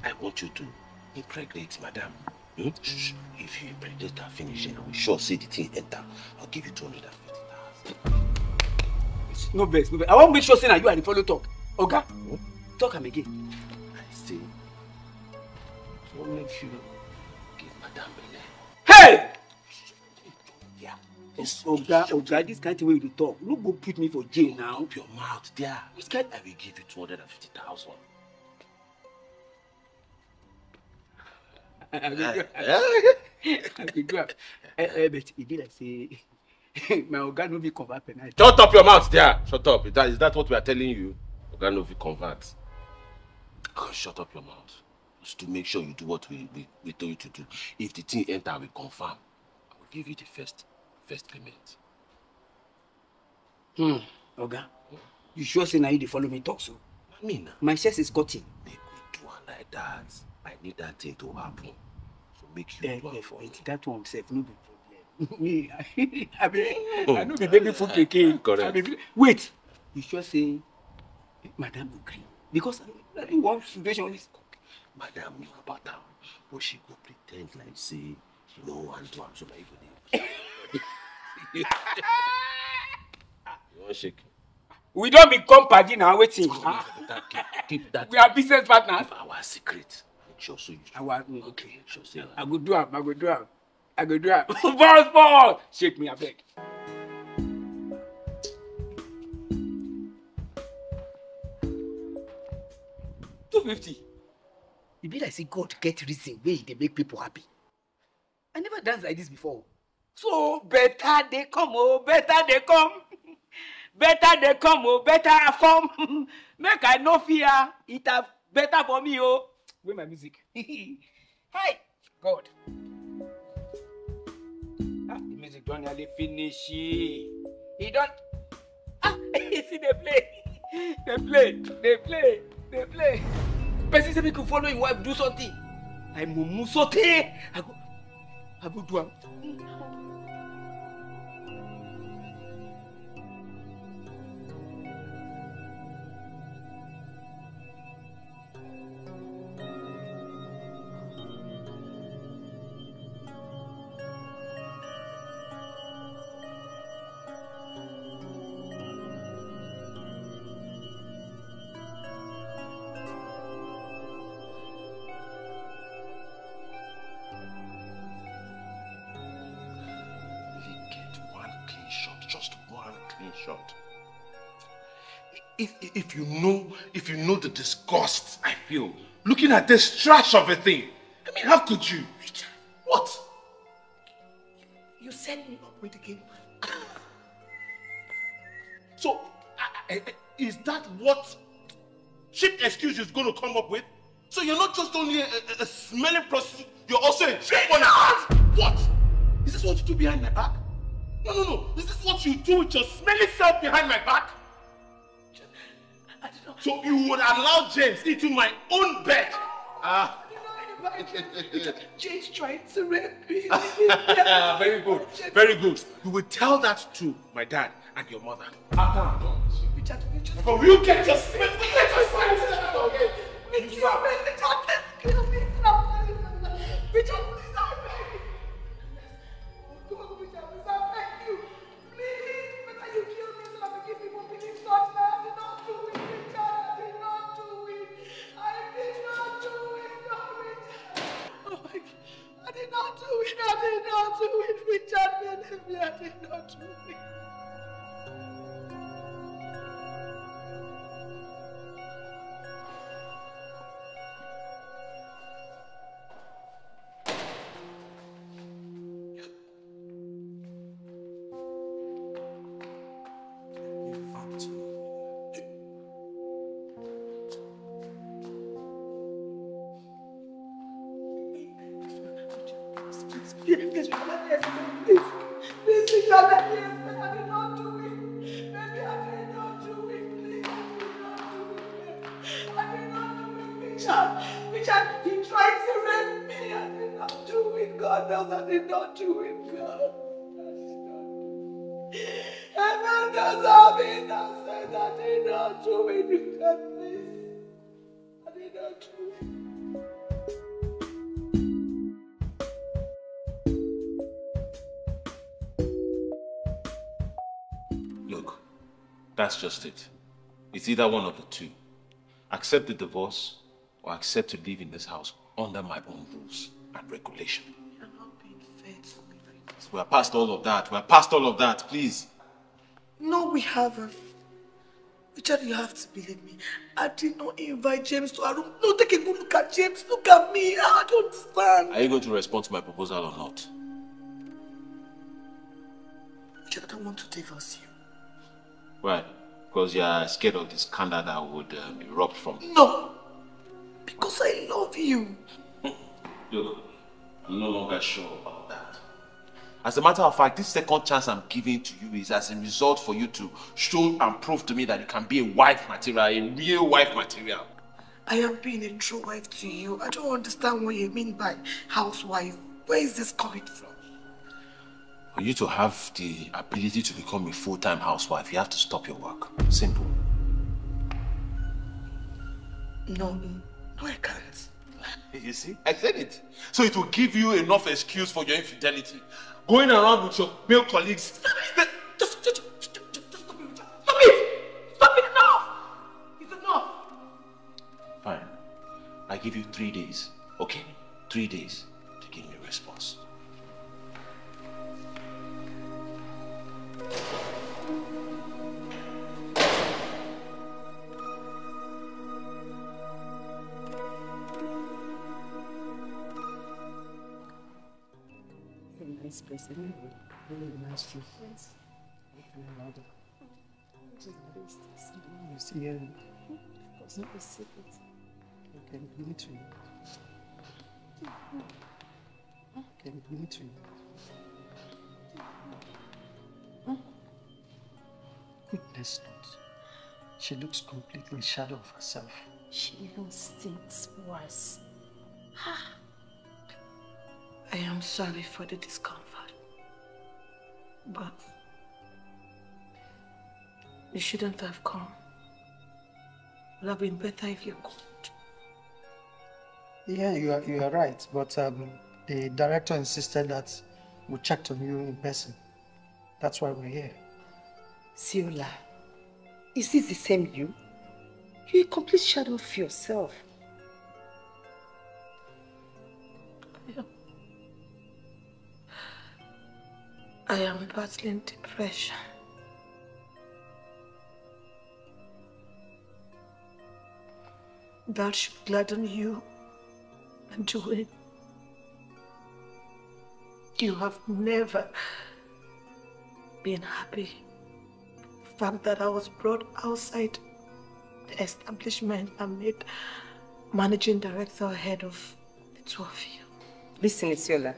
I want you to impregnate madam. Hmm? Shh. If you impregnate her, finish it. I will sure see the thing enter. I'll give you 250,000. No vex, no vex. I wan make sure say na you I dey follow talk. Oga, talk am again. I say, what makes you give madam belle? Hey! Yeah. Oga, Oga, this kind thing wey you talk, no go put me for jail now. Open your mouth there. Which kind? I will give you 250,000. But e be like say my oga no fit convert penalty. Shut up your mouth there. Shut up. Is that, is that what we are telling you? Oga no fit convert. Shut up your mouth. Just to make sure you do what we, we, we told you to do. If the thing enter, we confirm. I will give you the first first payment. Hmm. Oga, you sure say na you dey follow me talk so? I mean, My chest is cutting. do one like that. I need that thing to happen. So make you do it for me. that one sef no be problem. me, I, be, I no be baby food pikin. Correct. Be, wait, you sure say madam go gree? Because I, I one situation is Madam, you about her. But she go pretend like say she no want to am so that you go dey. you wan shake? we don become padi na wetin. That, keep, keep that we are business partners. our secret. So you Our, mm, okay. say I go do am. I go do am. I go do am. boss, boss, shake me abeg. two fifty. e be like say god get reason wey e dey make people happy i never dance like this before so better dey come oh, better dey come better dey come oh, better have come make i no fear it have better for me oh. Wey my music? Hi! God. Ah the music don nearly finish. E don ah you see dey play. Dey play. Dey play. Dey play. Person say make you follow im wife do something. I mumu sotey i go i go do am. Looking at this trash of a thing, I mean, how could you? What? You set me up with the game. So, I, I, is that what cheap excuse you're going to come up with? So you're not just only a, a, a smelling prostitute, you're also a cheap one. What? Is this what you do behind my back? No, no, no. Is this what you do with your smelly self behind my back? So you would allow James into my own bed? Ah. James tried to rape me. very good. Very good. You will tell that to my dad and your mother. After I'm done. Richard, Richard. You get your get your smell. Okay. Richard, Richard, kill me. Richard, not do it, Richard. Believe me, I did not do it. I did not do it. I did not do that's just it. It's either one of the two. Accept the divorce or accept to live in this house under my own rules and regulation. You're not being fair to me. We're past all of that. We're past all of that, please. No, we haven't. Richard, you have to believe me. I did not invite James to our room. No, take a good look at James. Look at me. I don't understand. Are you going to respond to my proposal or not? Richard, I don't want to divorce you. Why? Because you're scared of the scandal that would um, erupt from. No. Because I love you. Look, I'm no longer sure about that. As a matter of fact, this second chance I'm giving to you is as a result for you to show and prove to me that you can be a wife material, a real wife material. I am being a true wife to you. I don't understand what you mean by housewife. Where is this coming from? For you to have the ability to become a full-time housewife, you have to stop your work. Simple. No, no, I can't. You see? I said it. So it will give you enough excuse for your infidelity. Going around with your male colleagues. Just, just, just, just, just stop it, Stop it! Stop it! Enough! It's enough! Fine. I give you three days. Okay? Three days Very nice place, isn't it? Really nice food. You see here. Does not receive it. Okay, give it to you. Okay, give it to you. Goodness knows. She looks completely shadow of herself. She even stinks worse. I am sorry for the discomfort. But you shouldn't have come. It would have been better if you could. Yeah, you are, you are right. But um, the director insisted that we checked on you in person. That's why we're here. Siola, is this the same you? You're a complete shadow of yourself. I am battling depression. That should gladden you and Joanne. You have never been happy. The fact that I was brought outside the establishment and made managing director ahead of the two of you. Listen, Isiola.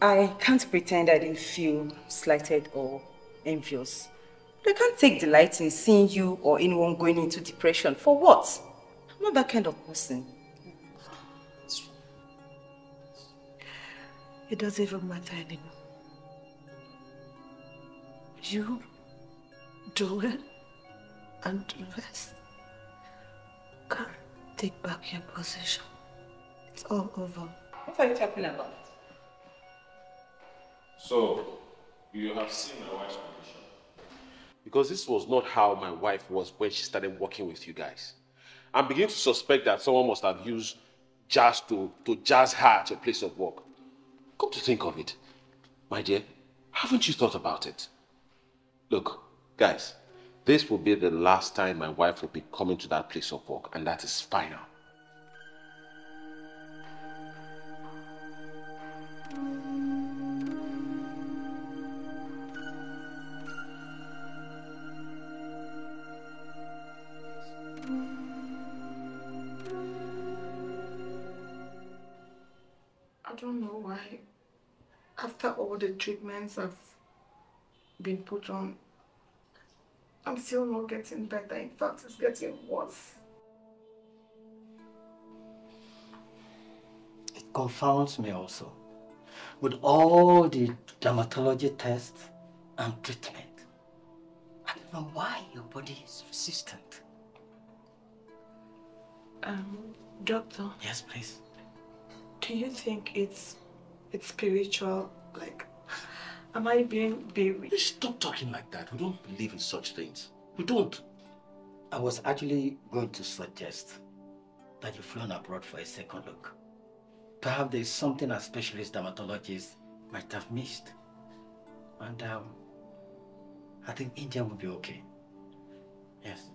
I can't pretend I didn't feel slighted or envious. But I can't take delight in seeing you or anyone going into depression. For what? I'm not that kind of person. It doesn't even matter anymore. You, Joel, and the rest can take back your position. It's all over. What are you talking about? So, you have seen my wife's condition. Because this was not how my wife was when she started working with you guys. I'm beginning to suspect that someone must have used jazz to, to jazz her at your place of work. Come to think of it, my dear, haven't you thought about it? Look, guys, this will be the last time my wife will be coming to that place of work, and that is final. Don't know why after all the treatments I've been put on, I'm still not getting better. In fact, it's getting worse. It confounds me also. With all the dermatology tests and treatment, I don't know why your body is resistant. Um, doctor. Yes, please. Do you think it's it's spiritual? Like, am I being bewitched? Stop talking like that. We don't believe in such things. We don't. I was actually going to suggest that you flown abroad for a second look. Perhaps there's something a specialist dermatologist might have missed. And um, I think India will be okay. Yes.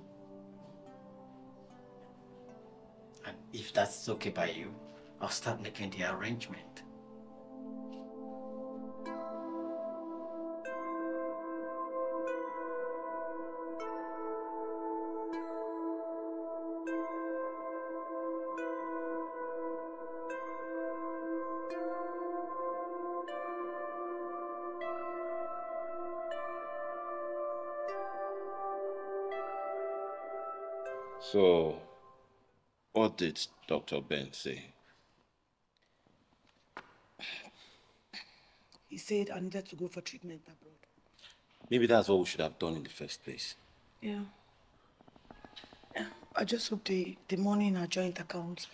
And if that's okay by you, I'll start making the arrangement. So, what did Dr. Ben say? He said I needed to go for treatment abroad. Maybe that's what we should have done in the first place. Yeah. Yeah, I just hope the, the money in our joint account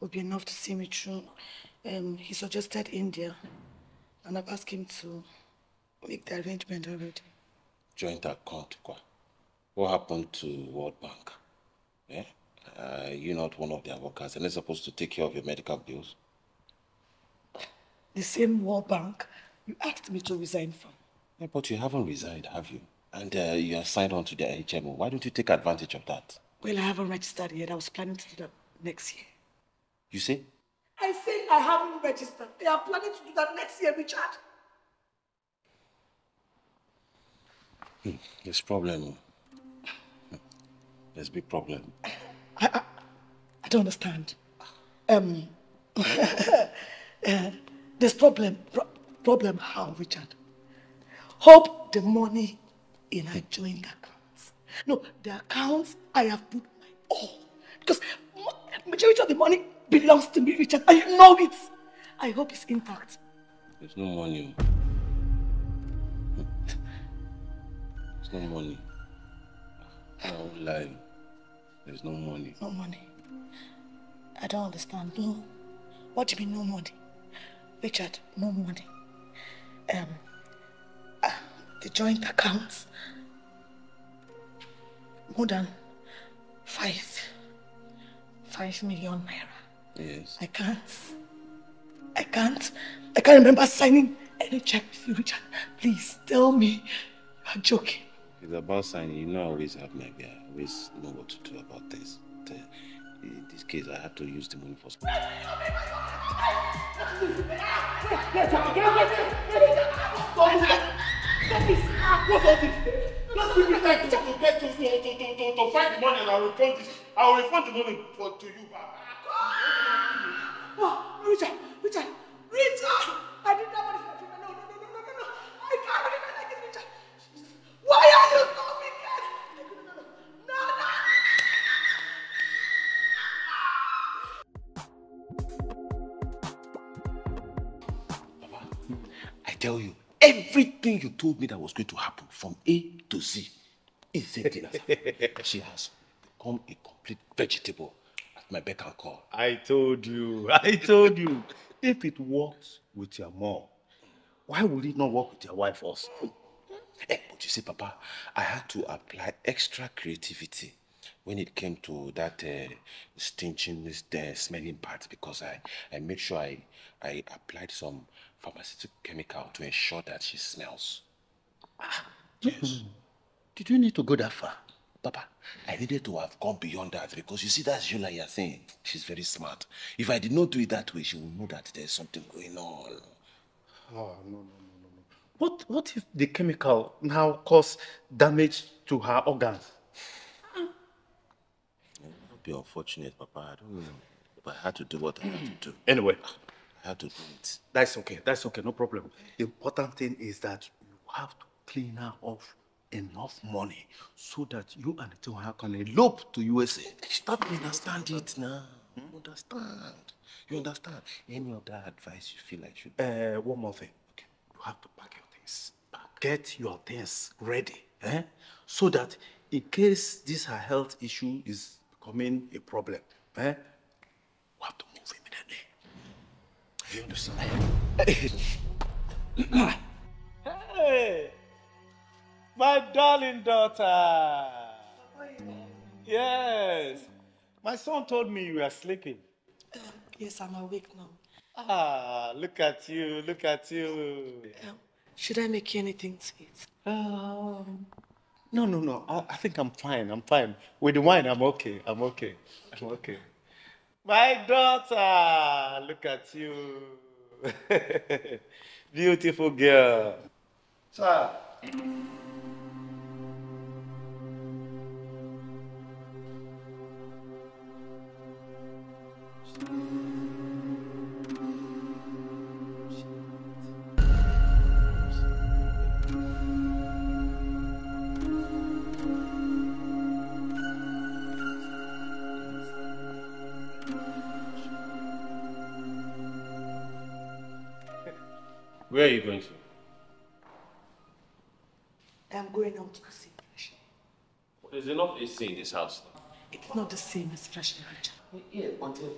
will be enough to see me through. Um, he suggested India, and I've asked him to make the arrangement already. Joint account, kwa. What happened to World Bank? Yeah? Uh, you're not one of their workers, and they're supposed to take care of your medical bills. The same World Bank you asked me to resign from. Yeah, but you haven't resigned, have you? And uh, you are signed on to the HMO. Why don't you take advantage of that? Well, I haven't registered yet. I was planning to do that next year. You see? I say I haven't registered. They are planning to do that next year, Richard. Hmm, There's problem. There's big problem. I, I, I don't understand. Um, uh, there's problem. Pro- problem how, Richard? Hope the money in our joint accounts. No, the accounts I have put my all. Because majority of the money belongs to me, Richard, and you know it. I hope it's intact. There's no money. Hmm. There's no money. I won't lie. There's no money. No money. I don't understand. No. What do you mean no money? Richard, no money. Um, uh, the joint accounts. More than five, five million naira. Yes. I can't. I can't. I can't remember signing any check with you, Richard. Please tell me you're joking. It's about signing. You know, I always have my idea. I always know what to do about this. In this case, I had to use the money for. What's all this? Just give me time to, to get to, to, to, to, to, find the money and I'll refund this. I'll refund the money for, to you. Oh, Richard, Richard, Richard! I did not want to No, no, no, no, no, no, no. I can't believe it like this, Richard. Why are you so tell you, everything you told me that was going to happen from A to Z is the same thing. She has become a complete vegetable at my beck and call. I told you. I told you. If it works with your mom, why would it not work with your wife also? Eh, but you see, Papa, I had to apply extra creativity when it came to that uh, stinching, this uh, smelling part because I, I made sure I, I applied some pharmaceutical chemical to ensure that she smells. Ah. Yes. Mm-hmm. Did you need to go that far? Papa, I needed to have gone beyond that because you see, that's Yula you're saying. She's very smart. If I did not do it that way, she would know that there's something going on. Oh, no, no, no, no, no. What, what if the chemical now cause damage to her organs? It would be unfortunate, Papa. I don't know. But I had to do what I had to do. Anyway, had to do it. That's okay. That's okay. No problem. The important thing is that you have to clean her off enough money so that you and Tiwa can elope to USA. Stop understand it now. Hmm? Understand. You understand? Any other advice you feel like should... Uh, one more thing. Okay. You have to pack your things. Get your things ready. Eh? So that in case this her health issue is becoming a problem, eh? We have to. You understand? Hey! My darling daughter. Yes. My son told me you were sleeping. Um, yes, I'm awake now. Ah, look at you, look at you. Um, should I make you anything to eat? Um, no, no, no. I, I think I'm fine. I'm fine. With the wine, I'm okay. I'm okay. I'm okay. My daughter, look at you. Beautiful girl. Sir. There's in this house. It's not the same as fresh air, Richard. Yeah, until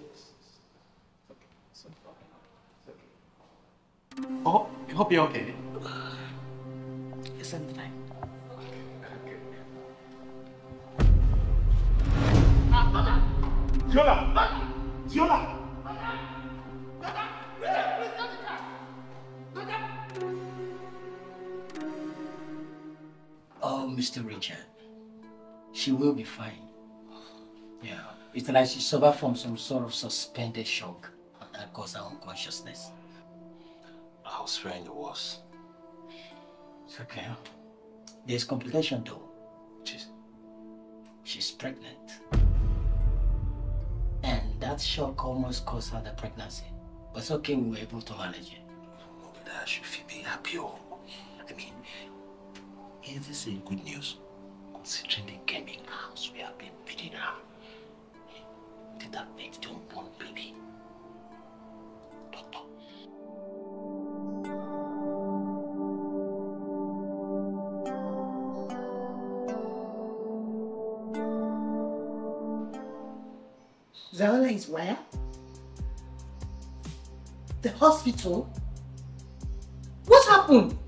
Oh, I hope you're okay. Yes, I'm fine. Yola! Yola! Oh, Mr. Richard, she will be fine. Yeah, it's like she suffered from some sort of suspended shock that caused her unconsciousness. I was fearing the worst. It's okay. There's complication though. She's... She's pregnant. And that shock almost caused her the pregnancy. But it's okay, we were able to manage it. No, but I should feel be happy. Oh. I mean, is this a good news? Considering the gaming house we have been feeding her. Did that make the unborn baby? Doctor. Zola is where? The hospital? What happened?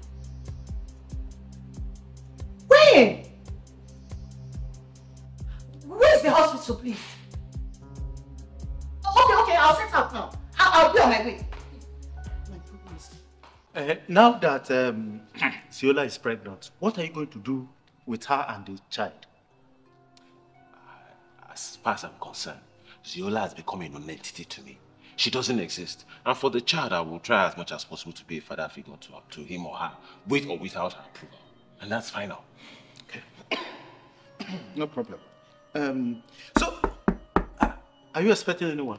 Where's the hospital, please? Okay, okay, I'll set out now. I'll, I'll be on my way. My goodness. Uh, now that um, Zola is pregnant, what are you going to do with her and the child? As far as I'm concerned, Zola has become a non-entity to me. She doesn't exist. And for the child, I will try as much as possible to be a father figure to, to him or her, with or without her approval. And that's final. Okay. no problem. Um, so, uh, are you expecting anyone?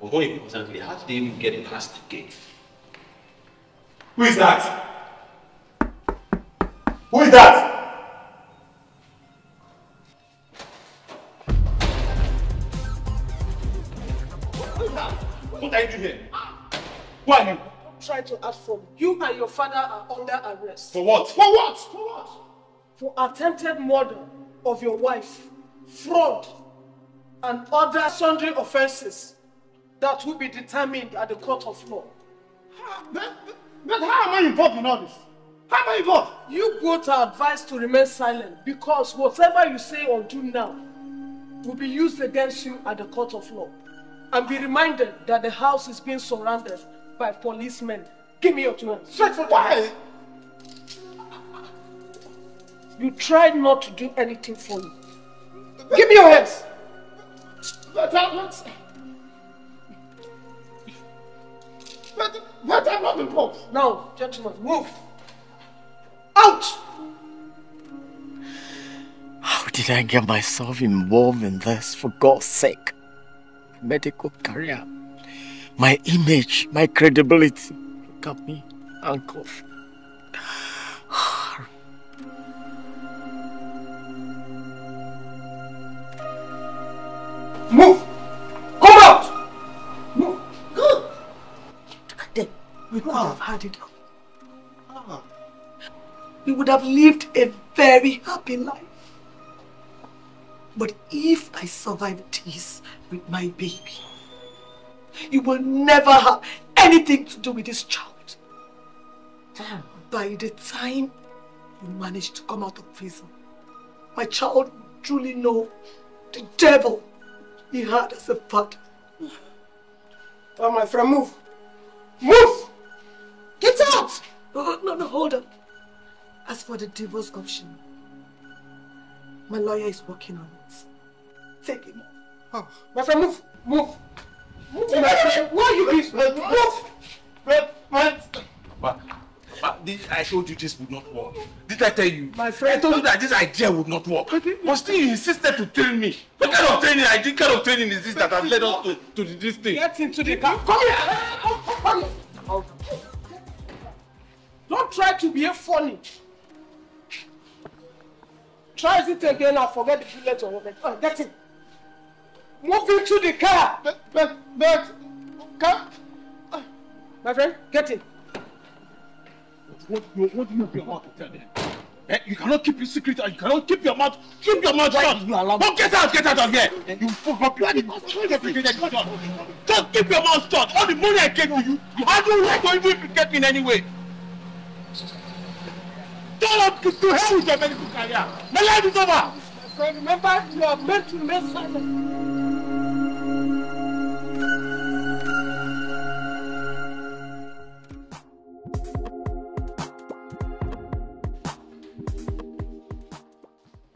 But more importantly, how did they even get past the gate? Who is that? Who is that? What are you doing here? Who are you? Try to ask from you and your father are under arrest. For what? For what? For what? For attempted murder of your wife, fraud, and other sundry offenses that will be determined at the court of law. But, but how am I involved in all this? How am I involved? You both are advised to remain silent because whatever you say or do now will be used against you at the court of law. And be reminded that the house is being surrounded by policemen. Give me your two hands. Straight for the Why? hands. You tried not to do anything for me. Give me your hands. But I'm not. But, but I'm not involved. Now, gentlemen, move. Out! How did I get myself involved in this, for God's sake? Medical career. my image, my credibility. Look at me, handcuffed. Move! Come out! Move! Good! At them. We could have had it all. We would have lived a very happy life. But if I survive this with my baby, you will never have anything to do with this child. By the time you manage to come out of prison, my child will truly know the devil he had as a father. Tell my friend, move. Move! Get out! Oh, no, no, hold on. As for the divorce option, my lawyer is working on it. Take him off. Oh, my friend, move! Move! Move, my friend! Why are you being... Move! But, but, but, but this, I told you this would not work. Did I tell you? My friend, I told you that this idea would not work. But still you insisted to train me. What kind of training? I think kind of training is this that has led us to, to this thing? Get into the car. Come here! Come here! Don't try to be funny. Try it again and forget the bullet or whatever. Oh, get in. Move into the car. But, but, but, car. My friend, get in. What, what, what do you mouth to tell them? Eh, you cannot keep your secret and you cannot keep your mouth, keep your mouth shut. You allow no, get out, get out of here. You fuck up. You are the Just keep your mouth shut. All the money I gave to you, you like going to implicate me in any way? Turn up to, to hell with your medical career. My life is over. My friend, remember, you are meant to remain silent.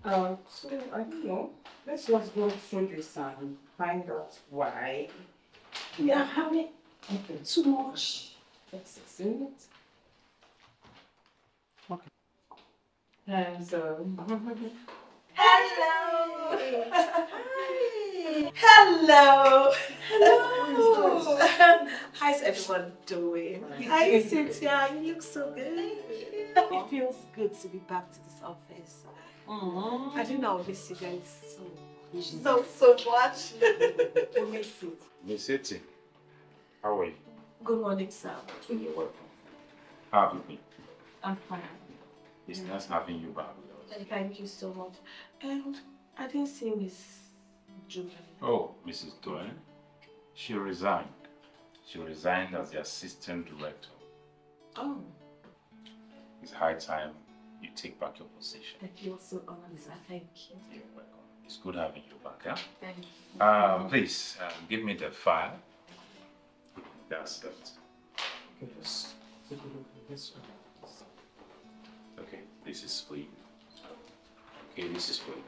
Um, so I don't know. Let's just go through this and find out why we are having too much excess in it. Okay. And so. Hello. Hi. Hello. Hello. How's everyone doing? Hi, Cynthia. You look so good. It feels good to be back to this office. I didn't know I'll miss you guys so, so, so much. we miss it. Miss Eti, how are you? Good morning, sir. You're welcome. How have you been? I'm fine. It's nice having you back. Thank you so much. And I didn't see Miss Julie. Oh, Mrs. Doyle. She resigned. She resigned as the assistant director. Oh. It's high time you take back your position. Thank you so honored, sir. Thank you. You're welcome. It's good having you back, yeah? Thank you. Um, please, um, give me the file. That's that. Okay, this is for you. Okay, this is for you.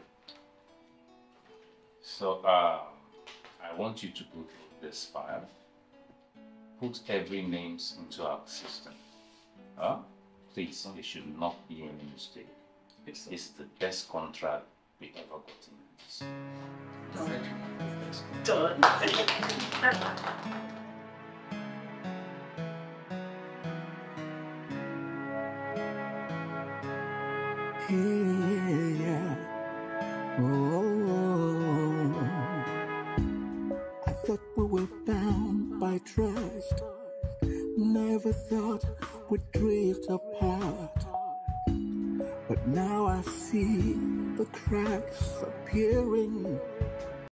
So, uh, I want you to put this file. Put every names into our system. Huh? Please, there should not be any mistake. It's, it's the best contract we ever got in this. Done. Yeah. Oh, I thought we were bound by trust. Never thought we'd drift apart.